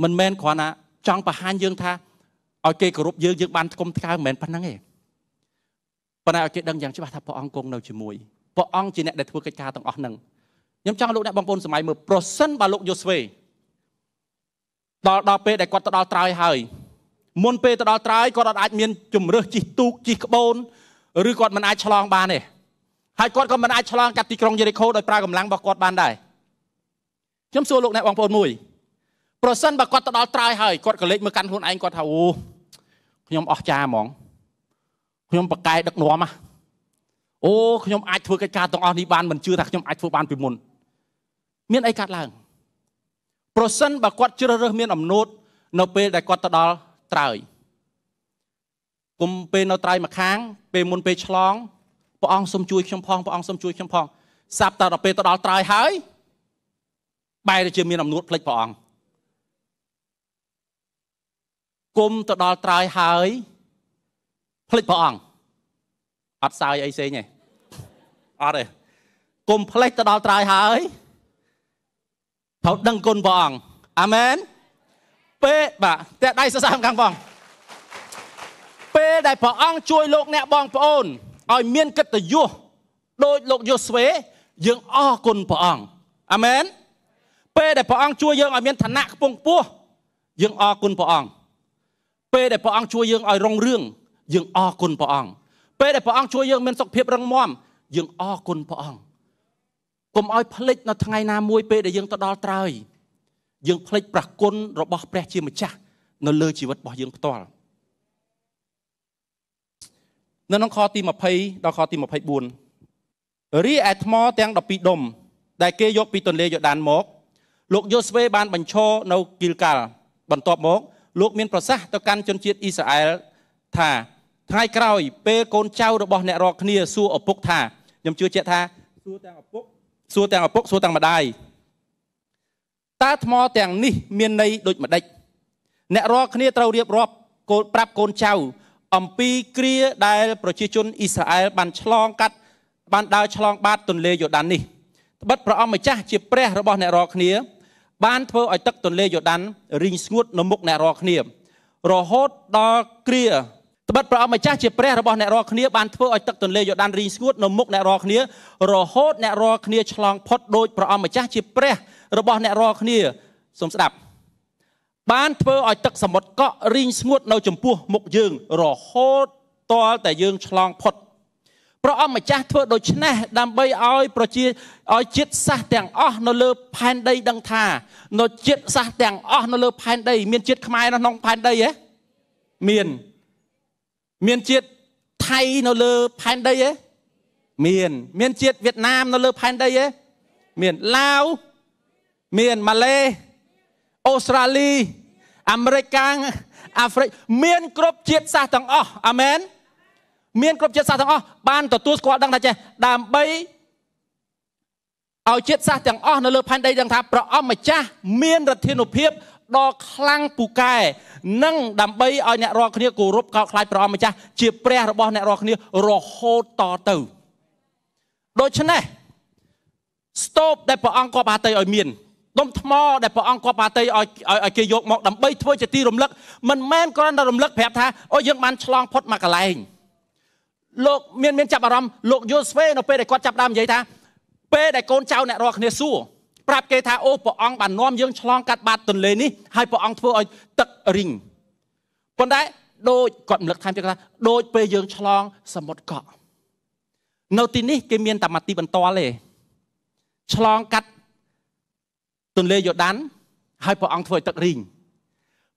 មិនមែនគ្រាន់តែចង់បង្ហាញយើងថាឲ្យគេគោរពយើងយើងបានថ្កុំថ្កើងមិនមែនប៉ុណ្្នឹងទេប៉ុន្តែឲ្យគេដឹងយ៉ាងច្បាស់ថាព្រះអង្គគង់នៅជាមួយព្រះអង្គជាអ្នកដែលធ្វើកិច្ចការទាំងអស់ហ្នឹងខ្ញុំចង់លោកអ្នកបងប្អូនសម័យមើលប្រសិនបើលោកយូស្វេ ដល់ដល់ពេលដែលគាត់ទៅដល់ត្រើយហើយមុនពេលទៅដល់ត្រើយគាត់អាចមានជំរើសជិះទូកជិះក្បូនឬគាត់មិនអាចឆ្លងបានទេហើយគាត់ក៏មិនអាចឆ្លងកាត់ទីក្រុងយេរីកូដោយប្រើកម្លាំងរបស់គាត់បានដែរខ្ញុំសួរលោកអ្នកបងប្អូនមួយប្រសិនបើគាត់ទៅដល់ត្រើយហើយគាត់ក៏លេចមើលកាន់ខ្លួនឯងគាត់ថាអូខ្ញុំអស់ចាហ្មងខ្ញុំប្រកែកដឹកនាំហ៎អូខ្ញុំអាចធ្វើកិច្ចការទាំងអស់នេះបានមិនជឿថាខ្ញុំអាចធ្វើបានពីមុនមានអីកាត់ឡើង ប្រសិនបើគាត់ជ្រើសរើសមានអំណួតនៅពេលដែលគាត់ទៅដល់ត្រើយគុំពេលនៅត្រើយម្ខាង ពេលមុនពេលឆ្លងព្រះអង្គសូមជួយខ្ញុំផងព្រះអង្គសូមជួយខ្ញុំផងសាប់តដល់ពេលទៅដល់ត្រើយហើយបែរទៅជាមានអំណួតភ្លេចព្រះអង្គគុំទៅដល់ត្រើយហើយភ្លេចព្រះអង្គអត់សើយអីផ្សេងទេអត់ទេគុំផ្លេចទៅដល់ត្រើយហើយ ត្រូវដឹងគុណព្រះអង្គអាមែនពេលបាទតែដៃសរសើរខាងបងពេលដែលព្រះអង្គជួយលោកអ្នកបងប្អូនឲ្យមានកិត្តិយសដោយលោកយូស្វេយើងអរគុណព្រះអង្គអាមែនពេលដែលព្រះអង្គជួយយើងឲ្យមានឋានៈខ្ពង់ខ្ពស់យើងអរគុណព្រះអង្គពេលដែលព្រះអង្គជួយយើងឲ្យរុងរឿងយើងអរគុណព្រះអង្គពេលដែលព្រះអង្គជួយយើងមានសុខភាពរឹងមាំយើងអរគុណព្រះអង្គ កុំឲ្យភ្លេចនៅថ្ងៃណាមួយពេលដែលយើងទៅដល់ត្រើយយើងភ្លេចប្រគុណរបស់ព្រះជាម្ចាស់នៅលើជីវិតរបស់យើងផ្ទាល់នៅក្នុងខទី20ដល់ខទី24រីឯថ្មទាំង12ដុំដែលគេយកពីទន្លេយ៉ូដានមកលោកយូស្វេបានបញ្ឈរនៅគីលកាល់បន្ទាប់មក លោកមានប្រសាសន៍ទៅកាន់ជនជាតិអ៊ីស្រាអែលថាថ្ងៃក្រោយពេលកូនចៅរបស់អ្នករាល់គ្នាសួរឪពុកថាខ្ញុំជឿជាក់ថាសួរទាំងឪពុក សួរទាំងឪពុកសួរទាំងម្ដាយតើថ្មទាំងនេះមានន័យដូចម្ដេចអ្នករាល់គ្នាត្រូវរៀបរាប់កូនប្រាប់កូនចៅ អំពីគ្រាដែលប្រជាជនអ៊ីស្រាអែលបានឆ្លងកាត់បានដើរឆ្លងបាតទន្លេយ៉ូដាននេះត្បិតព្រះអង្គម្ចាស់ជាព្រះរបស់អ្នករាល់គ្នា បានធ្វើឲ្យទឹកទន្លេយ៉ូដានរីងស្ងួតនៅមុខអ្នករាល់គ្នា រហូតដល់គ្រា ត្បិតព្រះអង្គម្ចាស់ជាព្រះរបស់អ្នករាល់គ្នាបានធ្វើឲ្យទឹកទន្លេយ៉ូដានរីងស្ងួតនៅមុខអ្នករាល់គ្នារហូតអ្នករាល់គ្នាឆ្លងផុតដោយព្រះអង្គម្ចាស់ជាព្រះរបស់អ្នករាល់គ្នាសូមស្ដាប់បានធ្វើឲ្យទឹកសមុទ្រកក់រីងស្ងួតនៅចំពោះមុខយើងរហូតតលតែយើងឆ្លងផុតព្រះអង្គម្ចាស់ធ្វើដូច្នេះដើម្បីឲ្យប្រជាឲ្យជាតិសាសន៍ទាំងអស់នៅលើផែនដីដឹងថានៅជាតិសាសន៍ទាំងអស់នៅលើផែនដី មានជាតិខ្មែរនៅក្នុងផែនដីហ៎មាន មានជាតិថៃនៅលើផែនដីទេមាន មានជាតិវៀតណាមនៅលើផែនដីទេមានឡាវមានម៉ាឡេអូស្ត្រាលីអាមេរិកកាំងអាហ្វ្រិកមានគ្រប់ជាតិសាសន៍ទាំងអស់អាមែនមានគ្រប់ជាតិសាសន៍ទាំងអស់បានទទួលស្គាល់ដឹងថាចេះដើម្បីឲ្យជាតិសាសន៍ទាំងអស់នៅលើផែនដីដឹងថាព្រះអង្គម្ចាស់មានរធានុភាព ដ៏ខ្លាំងពូកែនិងដើម្បីឲ្យអ្នករាល់គ្នាគោរពកោតខ្លាចព្រះអង្គម្ចាស់ជាព្រះរបស់អ្នករាល់គ្នារហូតតទៅដូច្នេះស្ទូបដែលព្រះអង្គគប់ហាតីឲ្យមានដុំថ្មដែលព្រះអង្គគប់ហាតីឲ្យឲ្យគេយកមកដើម្បីធ្វើជាទីរំលឹកមិនមែនគ្រាន់តែរំលឹកប្រាប់ថាអូយើងបានឆ្លងផុតមកកន្លែងលោកមានមានចាប់អារម្មណ៍លោកយូស្វេនៅពេលដែលគាត់ចាប់ដើមនិយាយថាពេលដែលកូនចៅអ្នករាល់គ្នាសួរ ប្រាប់គេថាអូព្រះអង្គបាននាំយើងឆ្លងកាត់បាតទន្លេនេះហើយព្រះអង្គធ្វើឲ្យទឹករីងប៉ុន្តែដូចគាត់រំលឹកថែមទៀតថាដូចពេលយើងឆ្លងសមុទ្រកក់នៅទីនេះគេមានតែមួយទីបន្ទាល់ទេឆ្លងកាត់ទន្លេយ៉ូដានហើយព្រះអង្គធ្វើឲ្យទឹករីង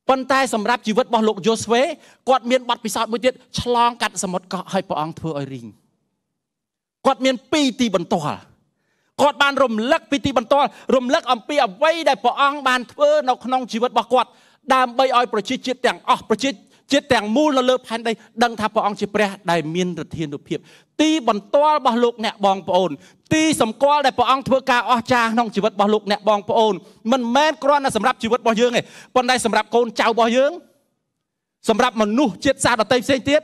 ប៉ុន្តែសម្រាប់ជីវិតរបស់លោកយូស្វេគាត់មានបទពិសោធន៍មួយទៀតឆ្លងកាត់សមុទ្រកក់ហើយព្រះអង្គធ្វើឲ្យរីងគាត់មានពីរទីបន្ទាល់ គាត់បានរំលឹកពីទីបន្ទាល់រំលឹកអំពីអ្វីដែលព្រះអង្គបានធ្វើនៅក្នុងជីវិតរបស់គាត់ដើម្បីឲ្យប្រជាជាតិទាំងអស់ប្រជាជាតិទាំងមូលនៅលើផែនដីដឹងថាព្រះអង្គជាព្រះដែលមានរធានុភាពទីបន្ទាល់របស់លោកអ្នកបងប្អូនទីសម្គាល់ដែលព្រះអង្គធ្វើការអស្ចារ្យក្នុងជីវិតរបស់លោកអ្នកបងប្អូនមិនមែនគ្រាន់តែសម្រាប់ជីវិតរបស់យើងទេប៉ុន្តែសម្រាប់កូនចៅរបស់យើងសម្រាប់មនុស្សជាតិសាសន៍ដទៃផ្សេងទៀត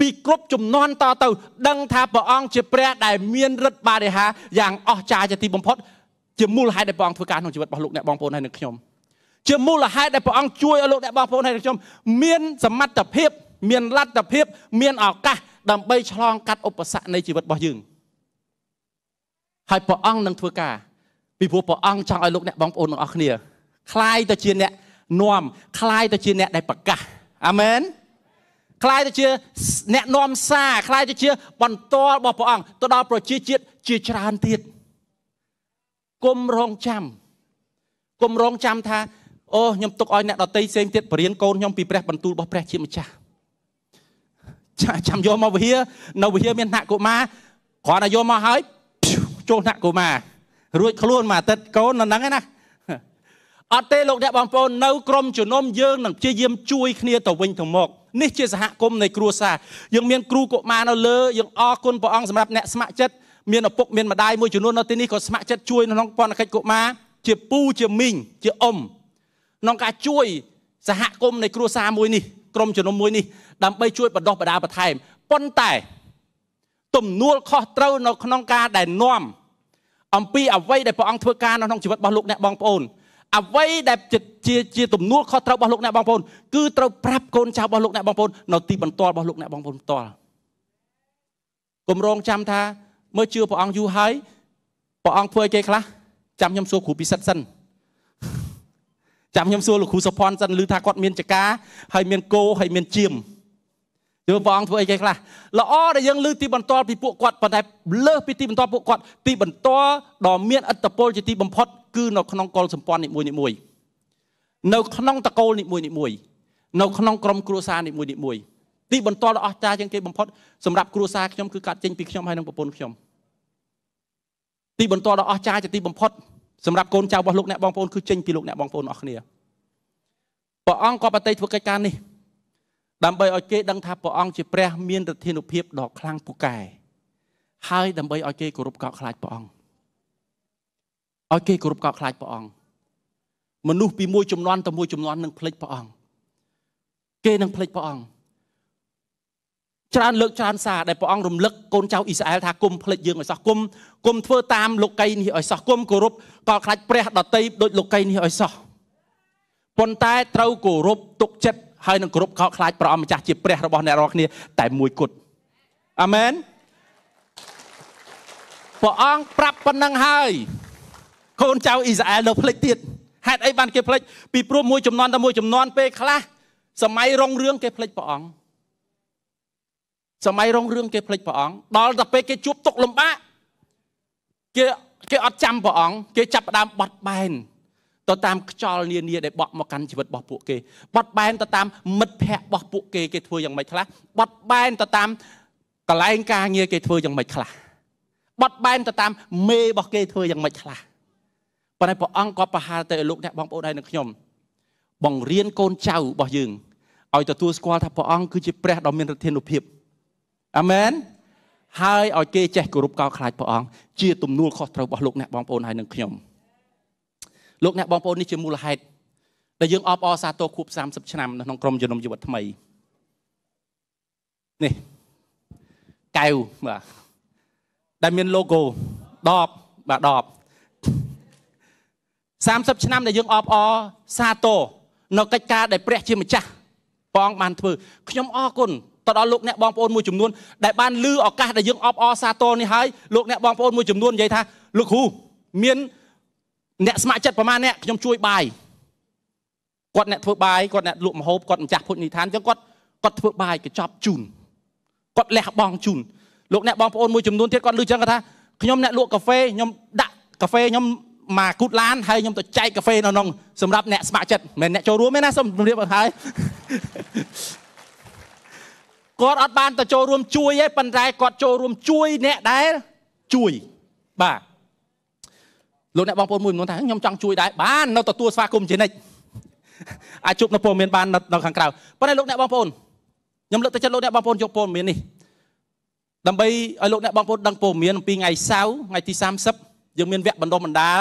ពីគ្រប់ចំនួនតទៅដឹងថាព្រះអង្គជាព្រះដែលមានឫទ្ធិបារិហាយ៉ាងអស្ចារ្យជាទីបំផុតជាមូលហេតុដែលព្រះអង្គធ្វើការក្នុងជីវិតរបស់លោកអ្នកបងប្អូនហើយនឹងខ្ញុំជាមូលហេតុដែលព្រះអង្គជួយឲ្យលោកអ្នកបងប្អូនហើយនឹងខ្ញុំមានសមត្ថភាពមានលទ្ធភាពមានឱកាសដើម្បីឆ្លងកាត់ឧបសគ្គនៃជីវិតរបស់យើងហើយព្រះអង្គនឹងធ្វើការពីព្រោះព្រះអង្គចង់ឲ្យលោកអ្នកបងប្អូនទាំងអស់គ្នាคล้ายទៅជាអ្នកនាំคล้ายទៅជាអ្នកដែលប្រកាសអាមែន คล้ายទៅជាអ្នកនាំសារคล้ายទៅជាបន្តរបស់ព្រះអង្គទៅដល់ប្រជាជាតិជាច្រើនទៀតគុំរងចាំគុំរងចាំថាអូខ្ញុំទុកឲ្យអ្នកដតីផ្សេងទៀតបរៀនកូនខ្ញុំពីព្រះបន្ទូលរបស់ព្រះជាម្ចាស់ចាំយកមកវិហារនៅវិហារមានថ្នាក់កុមារគ្រាន់តែយកមកហើយចូលថ្នាក់កុមាររួចខ្លួនមួយអាទិត្យកូននៅហ្នឹងណាអត់ទេលោកអ្នកបងប្អូននៅក្រមជំនុំយើងនឹងព្យាយាមជួយគ្នាទៅវិញទៅមក នេះជាសហគមន៍នៃគ្រួសារយើងមានគ្រូកុមារនៅលើយើងអរគុណព្រះអង្គសម្រាប់អ្នកស្ម័គ្រចិត្តមានឪពុកមានម្ដាយមួយចំនួននៅទីនេះក៏ស្ម័គ្រចិត្តជួយក្នុងពន្ធកិច្ចកុមារជាពូជាមីងជាអ៊ំក្នុងការជួយសហគមន៍នៃគ្រួសារមួយនេះក្រុមជំនុំមួយនេះដើម្បីជួយបណ្ដោះបណ្ដាលបន្ថែមប៉ុន្តែទំនួលខុសត្រូវនៅក្នុងការដែលនាំអំពីអ្វីដែលព្រះអង្គធ្វើការនៅក្នុងជីវិតរបស់លោកអ្នកបងប្អូន អ្វីដែលជាជាទំនួលខុសត្រូវរបស់លោកអ្នកបងប្អូនគឺត្រូវប្រាប់កូនចៅរបស់លោកអ្នកបងប្អូននៅទីបន្ទាល់របស់លោកអ្នកបងប្អូនផ្ទាល់គម្រោងចាំថាមើលជឿព្រះអង្គយូរហើយព្រះអង្គធ្វើឲ្យគេខ្លះចាំខ្ញុំសួរគ្រូពិសិដ្ឋសិនចាំខ្ញុំសួរលោកគ្រូសុផាន់សិនឮថាគាត់មានចកាហើយមានគោហើយមានជៀមយល់ព្រះអង្គធ្វើអីគេខ្លះល្អដែលយើងលើទីបន្ទាល់ពីពួកគាត់ប៉ុន្តែលើសពីទីបន្ទាល់ពួកគាត់ទីបន្ទាល់ដ៏មានឥទ្ធិពលជាទីបំផុត គឺនៅក្នុងកុលសម្ព័ន្ធនីមួយនីមួយនៅក្នុងតកូលនីមួយនីមួយនៅក្នុងក្រុមគ្រួសារនីមួយនីមួយទីបន្ទាល់ដ៏អស្ចារ្យជាងគេបំផុតសម្រាប់គ្រួសារខ្ញុំគឺកាត់ចេញពីខ្ញុំហើយនឹងប្រពន្ធខ្ញុំទីបន្ទាល់ដ៏អស្ចារ្យជាទីបំផុតសម្រាប់កូនចៅរបស់លោកអ្នកបងប្អូនគឺចេញពីលោកអ្នកបងប្អូនអស់គ្នាព្រះអង្គក៏ប្រតិធ្វើកិច្ចការនេះដើម្បីឲ្យគេដឹងថាព្រះអង្គជាព្រះ មានរធានុភាពដ៏ខ្លាំងពូកែហើយដើម្បីឲ្យគេគោរពកោតខ្លាចព្រះអង្គ ឲ្យគេគោរពកោតខ្លាចព្រះអង្គមនុស្សពីមួយចំនួនទៅមួយចំនួននឹងភ្លេចព្រះអង្គគេនឹងភ្លេចព្រះអង្គច្រើនលើកច្រើនសារដែលព្រះអង្គរំលឹកកូនចៅអ៊ីស្រាអែលថាគុំភ្លេចយើងឲ្យសោះគុំគុំធ្វើតាមលោកីនេះឲ្យសោះគុំគោរពកោតខ្លាចព្រះដតីដូចលោកីនេះឲ្យសោះប៉ុន្តែត្រូវគោរពទុកចិត្តហើយនឹងគ្រប់កោតខ្លាចព្រះអង្គម្ចាស់ជាព្រះរបស់អ្នករាល់គ្នាតែមួយគត់អាមែនព្រះអង្គប្រាប់ប៉ុណ្ណឹងហើយ កូនចៅអ៊ីស្រាអែលនៅភ្លេចទៀតហេតុអីបានគេភ្លេចពីព្រោះមួយចំនួនតែមួយចំនួនពេលខ្លះសម័យរុងរឿងគេភ្លេចព្រះអង្គសម័យរុងរឿងគេភ្លេចព្រះអង្គដល់តែពេលគេជួបទុកលំបាកគេគេអត់ចាំព្រះអង្គគេចាប់ផ្ដើមបត់បែនទៅតាមខ្យល់នានាដែលបក់មកកាន់ជីវិតរបស់ពួកគេបត់បែនទៅតាមមិត្តភ័ក្តិរបស់ពួកគេគេធ្វើយ៉ាងម៉េចខ្លះបត់បែនទៅតាមកលែងការងារគេធ្វើយ៉ាងម៉េចខ្លះបត់បែនទៅតាមមេរបស់គេធ្វើយ៉ាងម៉េចខ្លះ ប៉ុន្តែព្រះអង្គក៏ប្រហារទៅឲ្យលោកអ្នកបងប្អូនហើយនឹងខ្ញុំបង្រៀនកូនចៅរបស់យើងឲ្យទទួលស្គាល់ថាព្រះអង្គគឺជាព្រះដ៏មានឫទ្ធានុភាពអាមែនហើយឲ្យគេចេះគោរពកោតខ្លាចព្រះអង្គជាទំនួលខុសត្រូវរបស់លោកអ្នកបងប្អូនហើយនឹងខ្ញុំលោកអ្នកបងប្អូននេះជាមូលហេតុដែលយើងអបអរសាទរខួប30ឆ្នាំនៅក្នុងក្រុមជំនុំជីវិតថ្មីនេះកែវបាទដែលមាន logo ដបបាទដប 30ឆ្នាំដែលយើងអបអរសាទរនៅកិច្ចការដែលព្រះជាម្ចាស់ព្រះអង្គបានធ្វើខ្ញុំអរគុណទៅដល់លោកអ្នកបងប្អូនមួយចំនួនដែលបានលឺឱកាសដែលយើងអបអរសាទរនេះហើយលោកអ្នកបងប្អូនមួយចំនួននិយាយថាលោកគ្រូមានអ្នកស្ម័គ្រចិត្តប្រមាណអ្នកខ្ញុំជួយបាយគាត់អ្នកធ្វើបាយគាត់អ្នកលក់ម្ហូបគាត់ម្ចាស់ភោជនីយដ្ឋានអញ្ចឹងគាត់គាត់ធ្វើបាយកញ្ចប់ជូនគាត់លះបង់ជូនលោកអ្នកបងប្អូនមួយចំនួនទៀតគាត់លឺចឹងគាត់ថាខ្ញុំអ្នកលក់កាហ្វេខ្ញុំដាក់កាហ្វេខ្ញុំ មកគូតឡានហើយខ្ញុំទៅចែកកាហ្វេនៅក្នុងសម្រាប់អ្នកស្ម័គ្រចិត្តមិនមែនអ្នកចូលរួមទេណាសូមជម្រាបអត់ហើយគាត់អត់បានទៅចូលរួមជួយទេប៉ុន្តែគាត់ចូលរួមជួយអ្នកដែលជួយបាទលោកអ្នកបងប្អូនមួយចំនួនថាខ្ញុំចង់ជួយដែរបាននៅទទួលស្វាគមន៍ជានិច្ចអាចជប់នៅព័ត៌មានបាននៅខាងក្រៅប៉ុន្តែលោកអ្នកបងប្អូនខ្ញុំលើកទឹកចិត្តលោកអ្នកបងប្អូនយកព័ត៌មាននេះដើម្បីឲ្យលោកអ្នកបងប្អូនដឹងព័ត៌មានអំពីថ្ងៃសៅរ៍ថ្ងៃទី30យើងមានវគ្គបណ្ដុះបណ្ដាល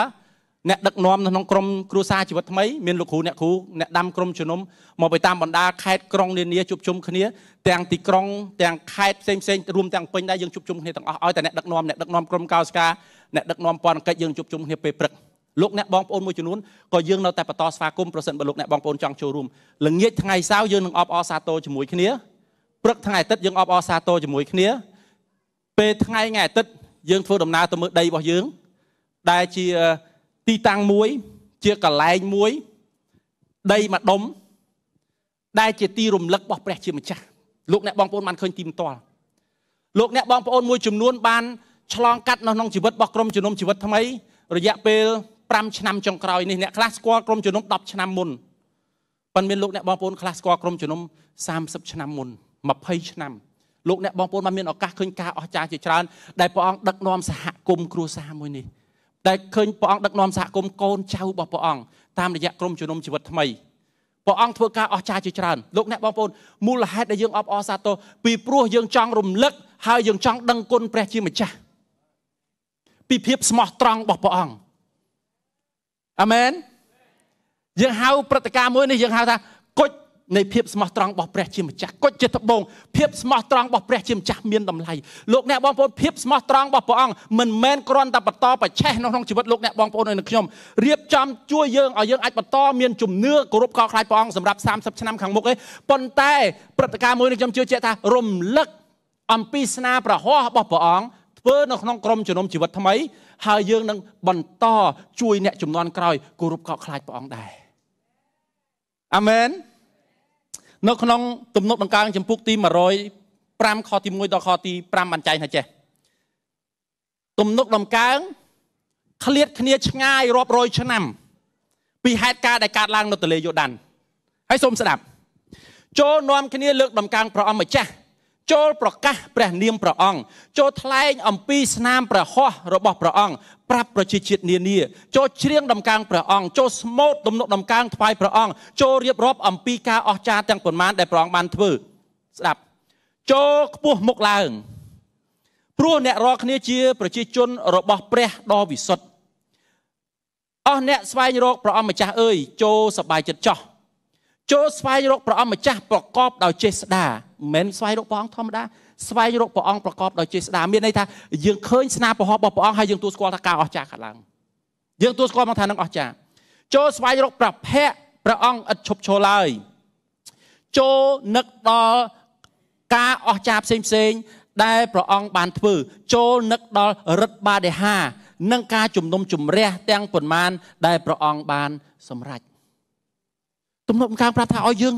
អ្នកដឹកនាំនៅក្នុងក្រុមគ្រួសារជីវិតថ្មីមានលោកគ្រូអ្នកគ្រូអ្នកដាំក្រុមជំនុំមកไปតាមបណ្ដាខេត្តក្រុងនានាជួបជុំគ្នាទាំងទីក្រុងទាំងខេត្តផ្សេងផ្សេងរួមទាំងពេញដែរយើងជួបជុំគ្នាទាំងអស់ឲ្យតែអ្នកដឹកនាំអ្នកដឹកនាំក្រុមកោសិកាអ្នកដឹកនាំព័ន្ធកិច្ចយើងជួបជុំគ្នាពេលព្រឹកលោកអ្នកបងប្អូនមួយចំនួនក៏យើងនៅតែបន្តស្វាគមន៍ប្រសិនបើលោកអ្នកបងប្អូនចង់ចូលរួមល្ងាចថ្ងៃសៅរ៍យើងនឹងអបអរសាទរជាមួយគ្នាព្រឹកថ្ងៃអាទិត្យយើងអបអរសាទរជាមួយគ្នាពេលថ្ងៃថ្ងៃអាទិត្យយើងធ្វើដំណើរទៅមើលដីរបស់យើងដែលជា ទីតាំងមួយ ជាកន្លែងមួយ ដីមួយដុំដែលជាទីរំលឹករបស់ព្រះជាម្ចាស់លោកអ្នកបងប្អូនបានឃើញទីផ្ទាល់លោកអ្នកបងប្អូនមួយចំនួនបានឆ្លងកាត់នៅក្នុងជីវិតរបស់ក្រុមជំនុំជីវិតថ្មី រយៈពេល5ឆ្នាំចុងក្រោយនេះអ្នកខ្លះស្គាល់ក្រុមជំនុំ10ឆ្នាំមុនប៉ុន្តែមានលោកអ្នកបងប្អូនខ្លះស្គាល់ក្រុមជំនុំ30ឆ្នាំមុន20ឆ្នាំលោកអ្នកបងប្អូនបានមានឱកាសឃើញការអស្ចារ្យជាច្រើនដែលព្រះអង្គដឹកនាំសហគមន៍គ្រួសារមួយនេះ ដែលឃើញព្រះអង្គដឹកនាំសហគមន៍កូនចៅរបស់ព្រះអង្គតាមរយៈក្រុមជំនុំជីវិតថ្មីព្រះអង្គធ្វើការអស្ចារ្យជាច្រើនលោកអ្នកបងប្អូនមូលហេតុដែលយើងអបអរសាទរពីព្រោះយើងចង់រំលឹកហើយយើងចង់ដឹងគុណព្រះជាម្ចាស់ពីភាពស្មោះត្រង់របស់ព្រះអង្គអាមែនយើងហៅព្រឹត្តិការណ៍មួយនេះយើងហៅថាគុជ នៃភាពស្មោះត្រង់របស់ព្រះជាម្ចាស់គុជជាត្បូងភាពស្មោះត្រង់របស់ព្រះជាម្ចាស់មានតម្លៃលោកអ្នកបងប្អូនភាពស្មោះត្រង់របស់ព្រះអង្គមិនមែនគ្រាន់តែបន្តបច្ឆេះនៅក្នុងជីវិតលោកអ្នកបងប្អូននៅខ្ញុំរៀបចំជួយយើងឲ្យយើងអាចបន្តមានជំនឿគោរពកោតខ្លាចព្រះអង្គសម្រាប់30ឆ្នាំខាងមុខឯងប៉ុន្តែព្រឹត្តិការណ៍មួយនេះខ្ញុំជឿជាក់ថារំលឹកអំពីស្នាប្រហោះរបស់ព្រះអង្គធ្វើនៅក្នុងក្រុមជំនុំជីវិតថ្មីហើយយើងនឹងបន្តជួយអ្នកចំនួនក្រោយគោរពកោតខ្លាចព្រះអង្គដែរអាមែន នៅក្នុងទំនុកដង្កើងចំពុកទី105ខទី1ដល់ខទី5បានចែងថាចេះទំនុកដង្កើងឃ្លាតគ្នាឆ្ងាយរាប់រយឆ្នាំ ពីហេតុការណ៍ដែលកើតឡើងនៅទន្លេយូដានហើយសូមស្ដាប់ចូលនាំគ្នាលើកដំកើងព្រះអង្គម្ចាស់ ចូលប្រកាសព្រះនាមព្រះអង្គចូលថ្លែងអំពីស្នាមព្រះហស្ថរបស់ព្រះអង្គប្រាប់ប្រជាជាតិនានាចូលច្រៀងដំកើងព្រះអង្គចូលស្មូតទំនុកដំកើងថ្វាយព្រះអង្គចូលរៀបរាប់អំពីការអស្ចារ្យទាំងប៉ុន្មានដែលព្រះអង្គបានធ្វើស្ដាប់ចូលខ្ពស់មុខឡើងព្រោះអ្នករាល់គ្នាជា ប្រជាជនរបស់ព្រះដ៏វិសុទ្ធអស់អ្នកស្វែងរកព្រះអង្គម្ចាស់អើយចូលសប្បាយចិត្តចោះ ចូលស្វែងរកព្រះអង្គម្ចាស់ប្រកបដោយចេស្តាមិនមែនស្វែងរកព្រះអង្គធម្មតាស្វែងរកព្រះអង្គប្រកបដោយចេស្តាមានន័យថាយើងឃើញស្នាប្រហោះរបស់ព្រះអង្គហើយយើងទូស្គាល់ថាការអស្ចារ្យកើតឡើងយើងទូស្គាល់មកថានឹងអស្ចារ្យចូលស្វែងរកព្រះភ័ក្ត្រព្រះអង្គឥតឈប់ឈរឡើយចូលនឹកដល់ការអស្ចារ្យផ្សេងផ្សេងដែលព្រះអង្គបានធ្វើចូលនឹកដល់រិទ្ធបាដេហា និងការជំនុំជម្រះទាំងប៉ុន្មានដែលព្រះអង្គបានសម្រេច ទំនុកការប្រាប់ថាឲ្យយើង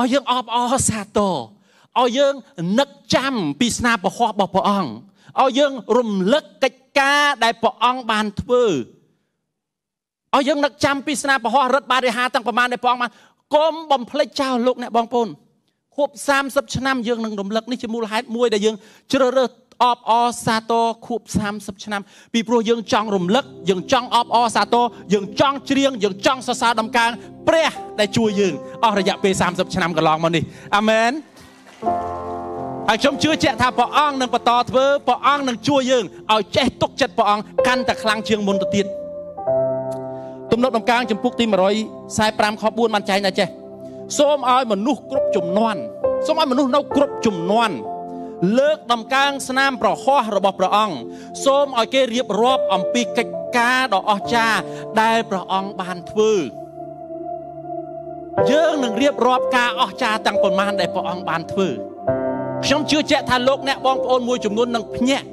ឲ្យយើងអបអរសាទរឲ្យយើងនឹកចាំពីស្នាប្រហោះរបស់ព្រះអង្គឲ្យយើងរំលឹកកិច្ចការដែលព្រះអង្គបានធ្វើឲ្យយើងនឹកចាំពីស្នាប្រហោះរិទ្ធបារិហាទាំងប្រមាណដែលព្រះអង្គបានកុំបំភ្លេចចោលលោកអ្នកបងប្អូនខួប30ឆ្នាំយើងនឹងរំលឹកនេះជាមូលហេតុមួយដែលយើងជ្រើសរើស អបអរសាទរខួប30ឆ្នាំ ពីព្រោះយើងចង់រំលឹកយើងចង់អបអរសាទរយើងចង់ច្រៀងយើងចង់សរសើរដំកើងព្រះដែលជួយយើងអស់រយៈពេល30ឆ្នាំកន្លងមកនេះអាមែនហើយខ្ញុំជឿជាក់ថាព្រះអង្គនឹងបន្តធ្វើព្រះអង្គនឹងជួយយើងឲ្យចេះទុកចិត្តព្រះអង្គកាន់តែខ្លាំងជាងមុនទៅទៀតទំនុកដំកើងចំពុកទី145ខ4បានចែងថាចេះសូមឲ្យមនុស្សគ្រប់ចំនួនសូមឲ្យមនុស្សនៅគ្រប់ចំនួន លើកដំកើងស្នាមប្រហោះរបស់ព្រះអង្គសូមឲ្យគេរៀបរាប់អំពីកិច្ចការដ៏អស្ចារ្យដែលព្រះអង្គបានធ្វើយើងនឹងរៀបរាប់ការអស្ចារ្យទាំងប៉ុន្មានដែលព្រះអង្គបានធ្វើខ្ញុំជឿជាក់ថាលោកអ្នកបងប្អូនមួយចំនួននឹងភ្ញាក់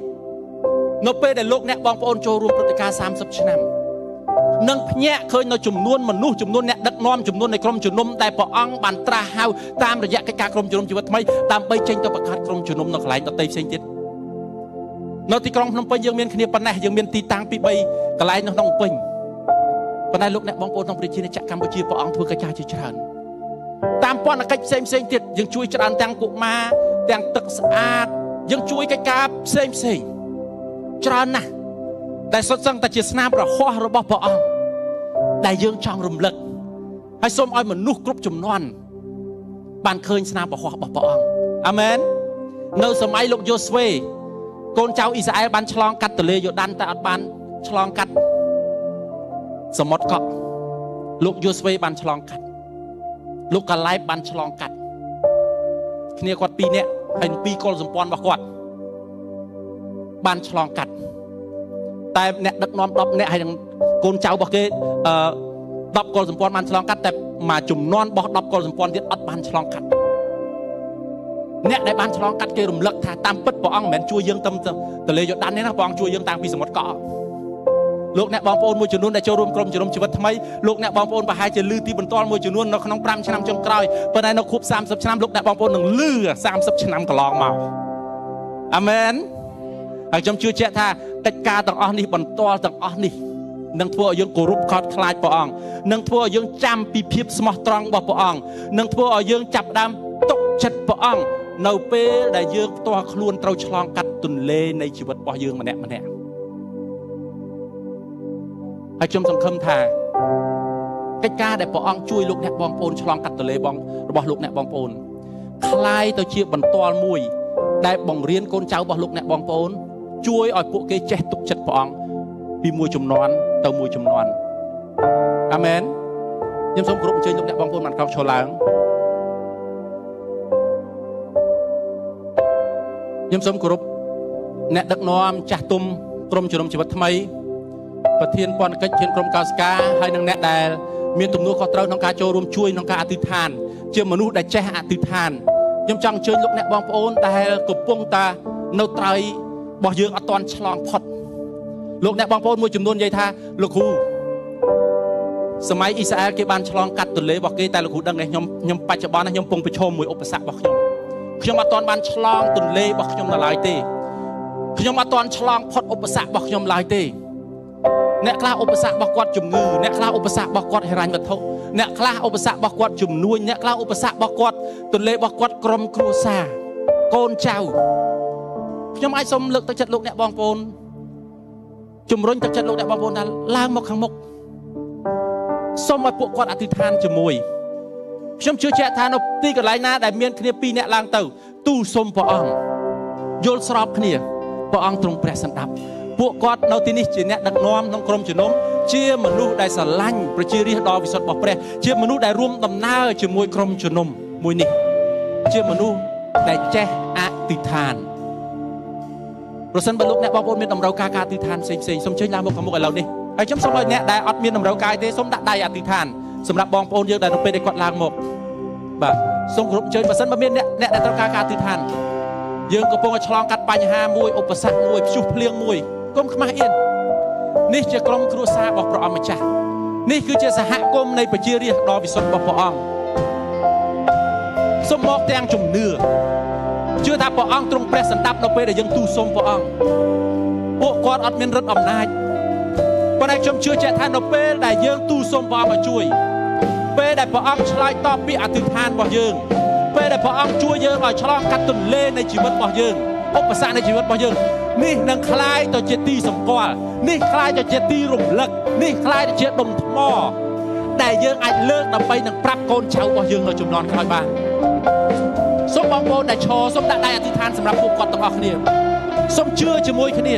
នៅពេលដែលលោកអ្នកបងប្អូនចូលរួមព្រឹត្តិការណ៍30ឆ្នាំ នឹងភ្ញាក់ឃើញនៅចំនួនមនុស្សចំនួនអ្នកដឹកនាំចំនួននៃក្រុមជំនុំដែលព្រះអង្គបានត្រាស់ហៅតាមរយៈកិច្ចការក្រុមជំនុំជីវិតថ្មីដើម្បីចេញទៅបង្កើតក្រុមជំនុំនៅកន្លែងដទៃផ្សេងទៀតនៅទីក្រុងភ្នំពេញយើងមានគ្នាប៉ុណ្ណេះយើងមានទីតាំងពី3កន្លែងនៅក្នុងភ្នំពេញប៉ុន្តែលោកអ្នកបងប្អូនក្នុងប្រជាជាតិកម្ពុជាព្រះអង្គធ្វើកិច្ចការជាច្រើនតាមពន្ធកិច្ចផ្សេងផ្សេងទៀតយើងជួយច្រើនទាំងកុមារទាំងទឹកស្អាតយើងជួយកិច្ចការផ្សេងផ្សេងច្រើនណាស់ តែសុទ្ធសឹងតែជាស្នាមប្រហោះរបស់ព្រះអង្គដែលយើងចង់រំលឹកហើយសូមឲ្យមនុស្សគ្រប់ចំនួនបានឃើញស្នាមប្រហោះរបស់ព្រះអង្គអាមែននៅសម័យលោកយូស្វេកូនចៅអ៊ីស្រាអែលបានឆ្លងកាត់ទន្លេយ៉ូដានតែអត់បានឆ្លងកាត់សមុទ្រកក់លោកយូស្វេបានឆ្លងកាត់លោកកាឡែបបានឆ្លងកាត់គ្នាគាត់ពីរនាក់ហើយពីរកុលសម្ព័ន្ធរបស់គាត់បានឆ្លងកាត់ តែអ្នកដឹកនាំ10នាក់ហើយនឹងកូនចៅរបស់គេអឺ10កុលសម្ព័ន្ធបានឆ្លងកាត់តែមួយចំនួនរបស់10កុលសម្ព័ន្ធទៀតអត់បានឆ្លងកាត់អ្នកដែលបានឆ្លងកាត់គេរំលឹកថាតាមពិតព្រះអង្គមិនមែនជួយយើងទៅទលេយ៉ូដានទេណាព្រះអង្គជួយយើងតាំងពីសមុទ្រកោលោកអ្នកបងប្អូនមួយចំនួនដែលចូលរួមក្រុមជំនុំជីវិតថ្មីលោកអ្នកបងប្អូនប្រហែលជាលឺទីបន្ទាល់មួយចំនួននៅក្នុង5ឆ្នាំចុងក្រោយប៉ុន្តែនៅខួប30ឆ្នាំលោកអ្នកបងប្អូននឹងលឺ30ឆ្នាំកន្លងមកអាមែនហើយខ្ញុំជឿជាក់ថា កិច្ចការទាំងអស់នេះបន្ទាល់ទាំងអស់នេះនឹងធ្វើឲ្យយើងគោរពខត់ខ្លាចព្រះអង្គនឹងធ្វើឲ្យយើងចាំពីភាពស្មោះត្រង់របស់ព្រះអង្គនឹងធ្វើឲ្យយើងចាប់ដើមទុកចិត្តព្រះអង្គនៅពេលដែលយើងផ្ទាល់ខ្លួនត្រូវឆ្លងកាត់ទន្លេនៃជីវិតរបស់យើងម្នាក់ម្នាក់ហើយខ្ញុំសង្ឃឹមថាកិច្ចការដែលព្រះអង្គជួយលោកអ្នកបងប្អូនឆ្លងកាត់ទន្លេបងរបស់លោកអ្នកបងប្អូនคล้ายទៅជាបន្ទាល់មួយ ដែលបង្រៀនកូនចៅរបស់លោកអ្នកបងប្អូន ជួយឲ្យពួកគេចេះទុកចិត្តព្រះអង្គពីមួយចំនួនទៅមួយចំនួនអាមែនខ្ញុំសូមគោរពអញ្ជើញលោកអ្នកបងប្អូនបានក្រោកឈរឡើងខ្ញុំសូមគោរពអ្នកដឹកនាំចាស់ទុំក្រុមជំនុំជីវិតថ្មីប្រធានពន្ធកិច្ចធានក្រុមកោសិកាហើយនិងអ្នកដែលមានទំនួលខុសត្រូវក្នុងការចូលរួមជួយក្នុងការអធិដ្ឋាន ជាមនុស្សដែលចេះអធិដ្ឋានខ្ញុំចង់អញ្ជើញលោកអ្នកបងប្អូនដែលកំពុងតានៅត្រៃ របស់យើងអត់ទាន់ឆ្លងផុតលោកអ្នកបងប្អូនមួយចំនួននិយាយថាលោកគ្រូសម័យអ៊ីស្រាអែលគេបានឆ្លងកាត់ទន្លេរបស់គេតែលោកគ្រូដឹងទេខ្ញុំខ្ញុំបច្ចុប្បន្នខ្ញុំកំពុងប្រឈមមួយឧបសគ្គរបស់ខ្ញុំខ្ញុំអត់ទាន់បានឆ្លងទន្លេរបស់ខ្ញុំនៅឡើយទេខ្ញុំអត់ទាន់ឆ្លងផុតឧបសគ្គរបស់ខ្ញុំឡើយទេអ្នកខ្លះឧបសគ្គរបស់គាត់ជំងឺអ្នកខ្លះឧបសគ្គរបស់គាត់ហិរញ្ញវត្ថុអ្នកខ្លះឧបសគ្គរបស់គាត់ជំនួញអ្នកខ្លះឧបសគ្គរបស់គាត់ទន្លេរបស់គាត់ក្រុមគ្រួសារកូនចៅ ខ្ញុំអាចសូមលើកទឹកចិត្តលោកអ្នកបងប្អូនជំរុញទឹកចិត្តលោកអ្នកបងប្អូនថាឡើងមកខាងមុខសូមឲ្យពួកគាត់អធិដ្ឋានជាមួយខ្ញុំជឿជាក់ថានៅទីកន្លែងណាដែលមានគ្នាពីរអ្នកឡើងទៅ ទូសុំព្រះអង្គយល់ស្របគ្នាព្រះអង្គទ្រង់ព្រះសន្តាប់ពួកគាត់នៅទីនេះជាអ្នកដឹកនាំក្នុងក្រុមជំនុំជាមនុស្សដែលស្រឡាញ់ប្រជារាស្ត្រដ៏វិសុទ្ធរបស់ព្រះ ជាមនុស្សដែលរួមដំណើរជាមួយក្រុមជំនុំមួយនេះ ជាមនុស្សដែលចេះអធិដ្ឋាន ប្រសិនបើលោកអ្នកបងប្អូនមានតម្រូវការការអធិដ្ឋានផ្សេងផ្សេងសូមចេញឡើងមកខាងមុខឥឡូវនេះហើយខ្ញុំសូមឲ្យអ្នកដែលអត់មានតម្រូវការទេសូមដាក់ដៃអធិដ្ឋានសម្រាប់បងប្អូនយើងដែលនៅពេលដែលគាត់ឡើងមកបាទសូមគ្រប់ជើញបើសិនបើមានអ្នកអ្នកដែលត្រូវការការអធិដ្ឋានយើងកំពុងតែឆ្លងកាត់បញ្ហាមួយឧបសគ្គមួយព្យុះភ្លៀងមួយកុំខ្មាស់អៀននេះជាក្រុមគ្រួសាររបស់ព្រះអង្គម្ចាស់នេះគឺជាសហគមន៍នៃប្រជារាស្ត្រដ៏វិសុទ្ធរបស់ព្រះអង្គសូមមកទាំងជំនឿ ជឿថាព្រះអង្គទ្រង់ព្រះសន្តាប់នៅពេលដែលយើងទូសុំព្រះអង្គពួកគាត់អត់មានរិទ្ធអំណាចប៉ុន្តែខ្ញុំជឿជាក់ថានៅពេលដែលយើងទូសុំព្រះអង្គឲ្យជួយ ពេលដែលព្រះអង្គឆ្លើយតបពីអធិដ្ឋានរបស់យើងពេលដែលព្រះអង្គជួយយើងឲ្យឆ្លងកាត់ទន្លេនៃជីវិតរបស់យើង ឧបសគ្គនៃជីវិតរបស់យើងនេះនឹងคล้ายទៅជាទីសម្គាល់នេះคล้ายទៅជាទីរំលឹកនេះคล้ายទៅជាដុំថ្មដែលយើងអាចលើកដើម្បីនឹងប្រាប់កូនចៅរបស់យើងនៅចំនួនក្រោយបាន សូមបងប្អូនដែលឈរសូមដាក់ដៃអធិដ្ឋានសម្រាប់ពួកគាត់ទាំងអស់គ្នាសូមជឿជាមួយគ្នា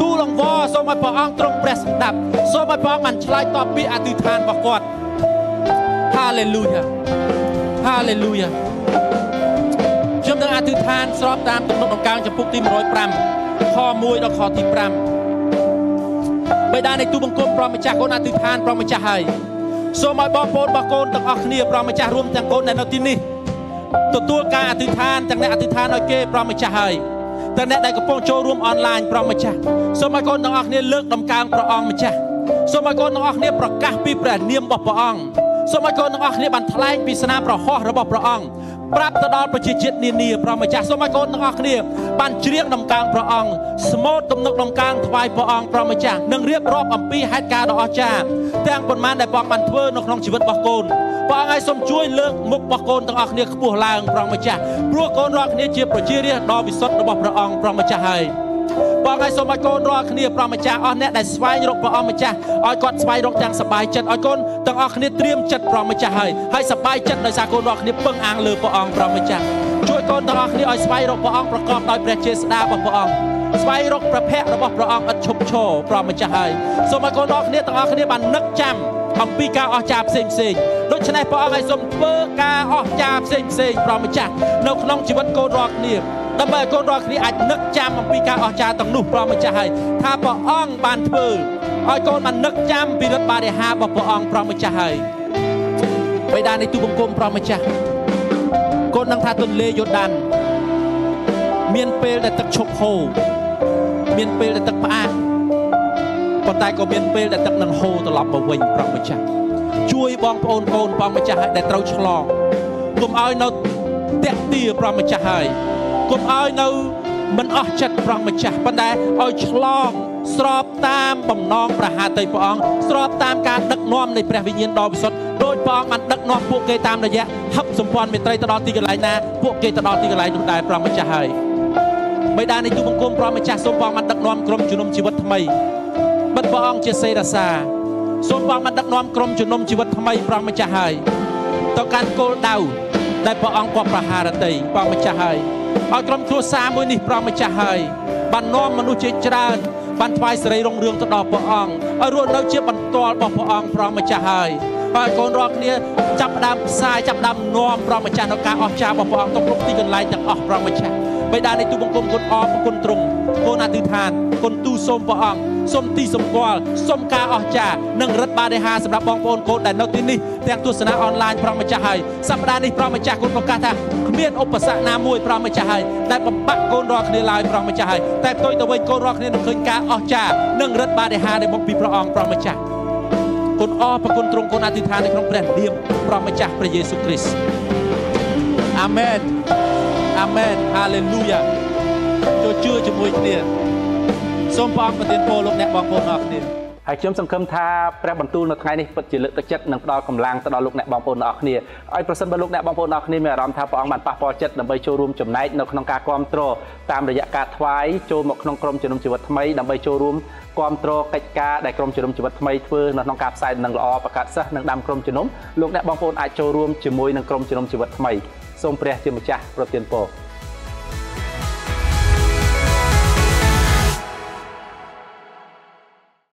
ទូលង្វសូមឲ្យព្រះអង្គទ្រង់ព្រះសម្ដាប់សូមឲ្យព្រះអង្គបានឆ្លើយតបពីអធិដ្ឋានរបស់គាត់ Hallelujah Hallelujah ខ្ញុំនឹងអធិដ្ឋានស្របតាមទំនុកដំកើងចំពុកទី105ខ1ដល់ខទី5បិតានៃទូបង្គំព្រះម្ចាស់កូនអធិដ្ឋានព្រះម្ចាស់ហើយសូមឲ្យបងប្អូនរបស់កូនទាំងអស់គ្នាព្រះម្ចាស់រួមទាំងកូនដែលនៅទីនេះ ទទួលការអធិដ្ឋានទាំងអ្នកអធិដ្ឋានឲ្យគេព្រះម្ចាស់ហើយទាំងអ្នកដែលកំពុងចូលរួមអនឡាញព្រះម្ចាស់សូមឲ្យកូនទាំងអស់គ្នាលើកដំកើងព្រះអង្គម្ចាស់សូមឲ្យកូនទាំងអស់គ្នាប្រកាសពីព្រះនាមរបស់ព្រះអង្គសូមឲ្យកូនទាំងអស់គ្នាបានថ្លែងពីស្នាមប្រហោះរបស់ព្រះអង្គប្រាប់ទៅដល់ប្រជាជាតិនានាព្រះម្ចាស់សូមឲ្យកូនទាំងអស់គ្នាបានជ្រៀងដំកើងព្រះអង្គស្មូតទំនុកដំកើងថ្វាយព្រះអង្គព្រះម្ចាស់និងរៀបរាប់អំពីហេតុការណ៍ដ៏អស្ចារ្យទាំងប៉ុន្មានដែលព្រះអង្គបានធ្វើនៅក្នុងជីវិតរបស់កូន ព្រះអង្គឲ្យសូមជួយលើកមុខរបស់កូនទាំងអស់គ្នាខ្ពស់ឡើងព្រះម្ចាស់ព្រោះកូនរាល់គ្នាជាប្រជារាស្ត្រដ៏វិសុទ្ធរបស់ព្រះអង្គព្រះម្ចាស់ហើយបងឲ្យសូមឲ្យកូនរាល់គ្នាព្រះម្ចាស់អស់អ្នកដែលស្វែងរកព្រះអង្គម្ចាស់ឲ្យកត់ស្វែងរកទាំងសប្បាយចិត្តឲ្យកូនទាំងអស់គ្នាត្រៀមចិត្តព្រះម្ចាស់ហើយហើយសប្បាយចិត្តដោយសារកូនរាល់គ្នាពឹងអាងលើព្រះអង្គព្រះម្ចាស់ជួយកូនទាំងអស់គ្នាឲ្យស្វែងរកព្រះអង្គប្រកបដោយព្រះចេស្តារបស់ព្រះអង្គស្វែងរកព្រះភ័ក្ត្ររបស់ព្រះអង្គឥតឈប់ឈរព្រះម្ចាស់ហើយសូមឲ្យកូនរាល់គ្នាទាំងអស់គ្នាបាននឹកចាំ អំពីការអស្ចារ្យផ្សេងផ្សេងដូច្នេះព្រះអង្គឲ្យសូមធ្វើការអស្ចារ្យផ្សេងផ្សេងព្រះម្ចាស់នៅក្នុងជីវិតកូនរាល់គ្នាដើម្បីឲ្យកូនរាល់គ្នាអាចនឹកចាំអំពីការអស្ចារ្យទាំងនោះព្រះម្ចាស់ហើយថាព្រះអង្គបានធ្វើឲ្យកូនបាននឹកចាំពីរដ្ឋបារិហារបស់ព្រះអង្គព្រះម្ចាស់ហើយបិតានៃទូបង្គំព្រះម្ចាស់កូននឹងថាទន្លេយូដាន មានពេលដែលទឹកឈប់ហូរមានពេលដែលទឹកផ្អាក ប៉ុន្តែក៏មានពេលដែលទឹកនឹងហូរត្រឡប់មកវិញព្រះម្ចាស់ជួយបងប្អូនកូនព្រះម្ចាស់ឲ្យដែលត្រូវឆ្លងកុំឲ្យនៅតាក់ទាព្រះម្ចាស់ហើយកុំឲ្យនៅមិនអស់ចិត្តព្រះម្ចាស់ប៉ុន្តែឲ្យឆ្លងស្របតាមបំណងប្រហាតីព្រះអង្គស្របតាមការដឹកនាំនៃព្រះវិញ្ញាណដ៏វិសុទ្ធដោយព្រះអង្គបានដឹកនាំពួកគេតាមរយៈហឹបសម្ព័ន្ធមេត្រីទៅដល់ទីកន្លែងណាពួកគេទៅដល់ទីកន្លែងនោះដែរព្រះម្ចាស់ហើយបិតានៃទូបង្គំព្រះម្ចាស់សូមព្រះបានដឹកនាំក្រុមជំនុំជីវិតថ្មី បិទព្រះអង្គជាសេរាសាសូមព្រះបានដឹកនាំក្រុមជំនុំជីវិតថ្មីព្រះម្ចាស់ហើយទៅកាន់គោលដៅដែលព្រះអង្គគាត់ប្រហារតីព្រះម្ចាស់ហើយឲ្យក្រុមគ្រួសារមួយនេះព្រះម្ចាស់ហើយបាននាំមនុស្សជាច្រើនបានថ្វាយសេរីរុងរឿងទៅដល់ព្រះអង្គឲ្យរស់នៅជាបន្ទាល់របស់ព្រះអង្គព្រះម្ចាស់ហើយហើយកូនរាល់គ្នាចាប់ដើមផ្សាយចាប់ដើមនាំព្រះម្ចាស់នៅការអស្ចារ្យរបស់ព្រះអង្គទៅគ្រប់ទីកន្លែងទាំងអស់ព្រះម្ចាស់បិតានៃទូបង្គំគុណអរគុណទ្រង់ គុណអធិដ្ឋានគុណទូសូមព្រះអង្គសូមទីសម្គាល់សូមការអស្ចារ្យនិងរិទ្ធបារិហាសម្រាប់បងប្អូនកូនដែលនៅទីនេះទាំងទស្សនាអនឡាញព្រះម្ចាស់ហើយសប្តាហ៍នេះព្រះម្ចាស់គុណប្រកាសថាគ្មានឧបសគ្គណាមួយព្រះម្ចាស់ហើយដែលបំបាក់កូនរាល់គ្នាឡើយព្រះម្ចាស់ហើយតែផ្ទុយទៅវិញកូនរាល់គ្នានឹងឃើញការអស្ចារ្យនិងរិទ្ធបារិហាដែលមកពីព្រះអង្គព្រះម្ចាស់គុណអរប្រគុណទ្រង់គុណអធិដ្ឋាននៅក្នុងព្រះនាមព្រះម្ចាស់ព្រះយេស៊ូវគ្រីស្ទអាមែនអាមែនហាឡេលូយ៉ា ចូលជឿជាមួយគ្នាសូមព្រះអង្គប្រទានពរលោកអ្នកបងប្អូនអរគ្នាហើយខ្ញុំសង្ឃឹមថាព្រះបន្ទូលនៅថ្ងៃនេះពិតជាលើកទឹកចិត្តនិងផ្ដល់កម្លាំងទៅដល់លោកអ្នកបងប្អូនទាំងអស់គ្នាឲ្យប្រសិនបើលោកអ្នកបងប្អូនទាំងអស់គ្នាមានអារម្មណ៍ថាព្រះអង្គបានប៉ះពាល់ចិត្តដើម្បីចូលរួមចំណែកនៅក្នុងការគ្រប់គ្រងតាមរយៈការថ្វាយចូលមកក្នុងក្រុមជំនុំជីវិតថ្មីដើម្បីចូលរួមគ្រប់គ្រងកិច្ចការដែលក្រុមជំនុំជីវិតថ្មីធ្វើនៅក្នុងការផ្សាយដំណឹងល្អប្រកាសសិស្សនិងដាំក្រុមជំនុំលោកអ្នកបងប្អូនអាចចូលរួមជាមួយនឹងក្រុមជំនុំជីវិតថ្មីសូមព្រះជាម្ចាស់ប្រទានពរ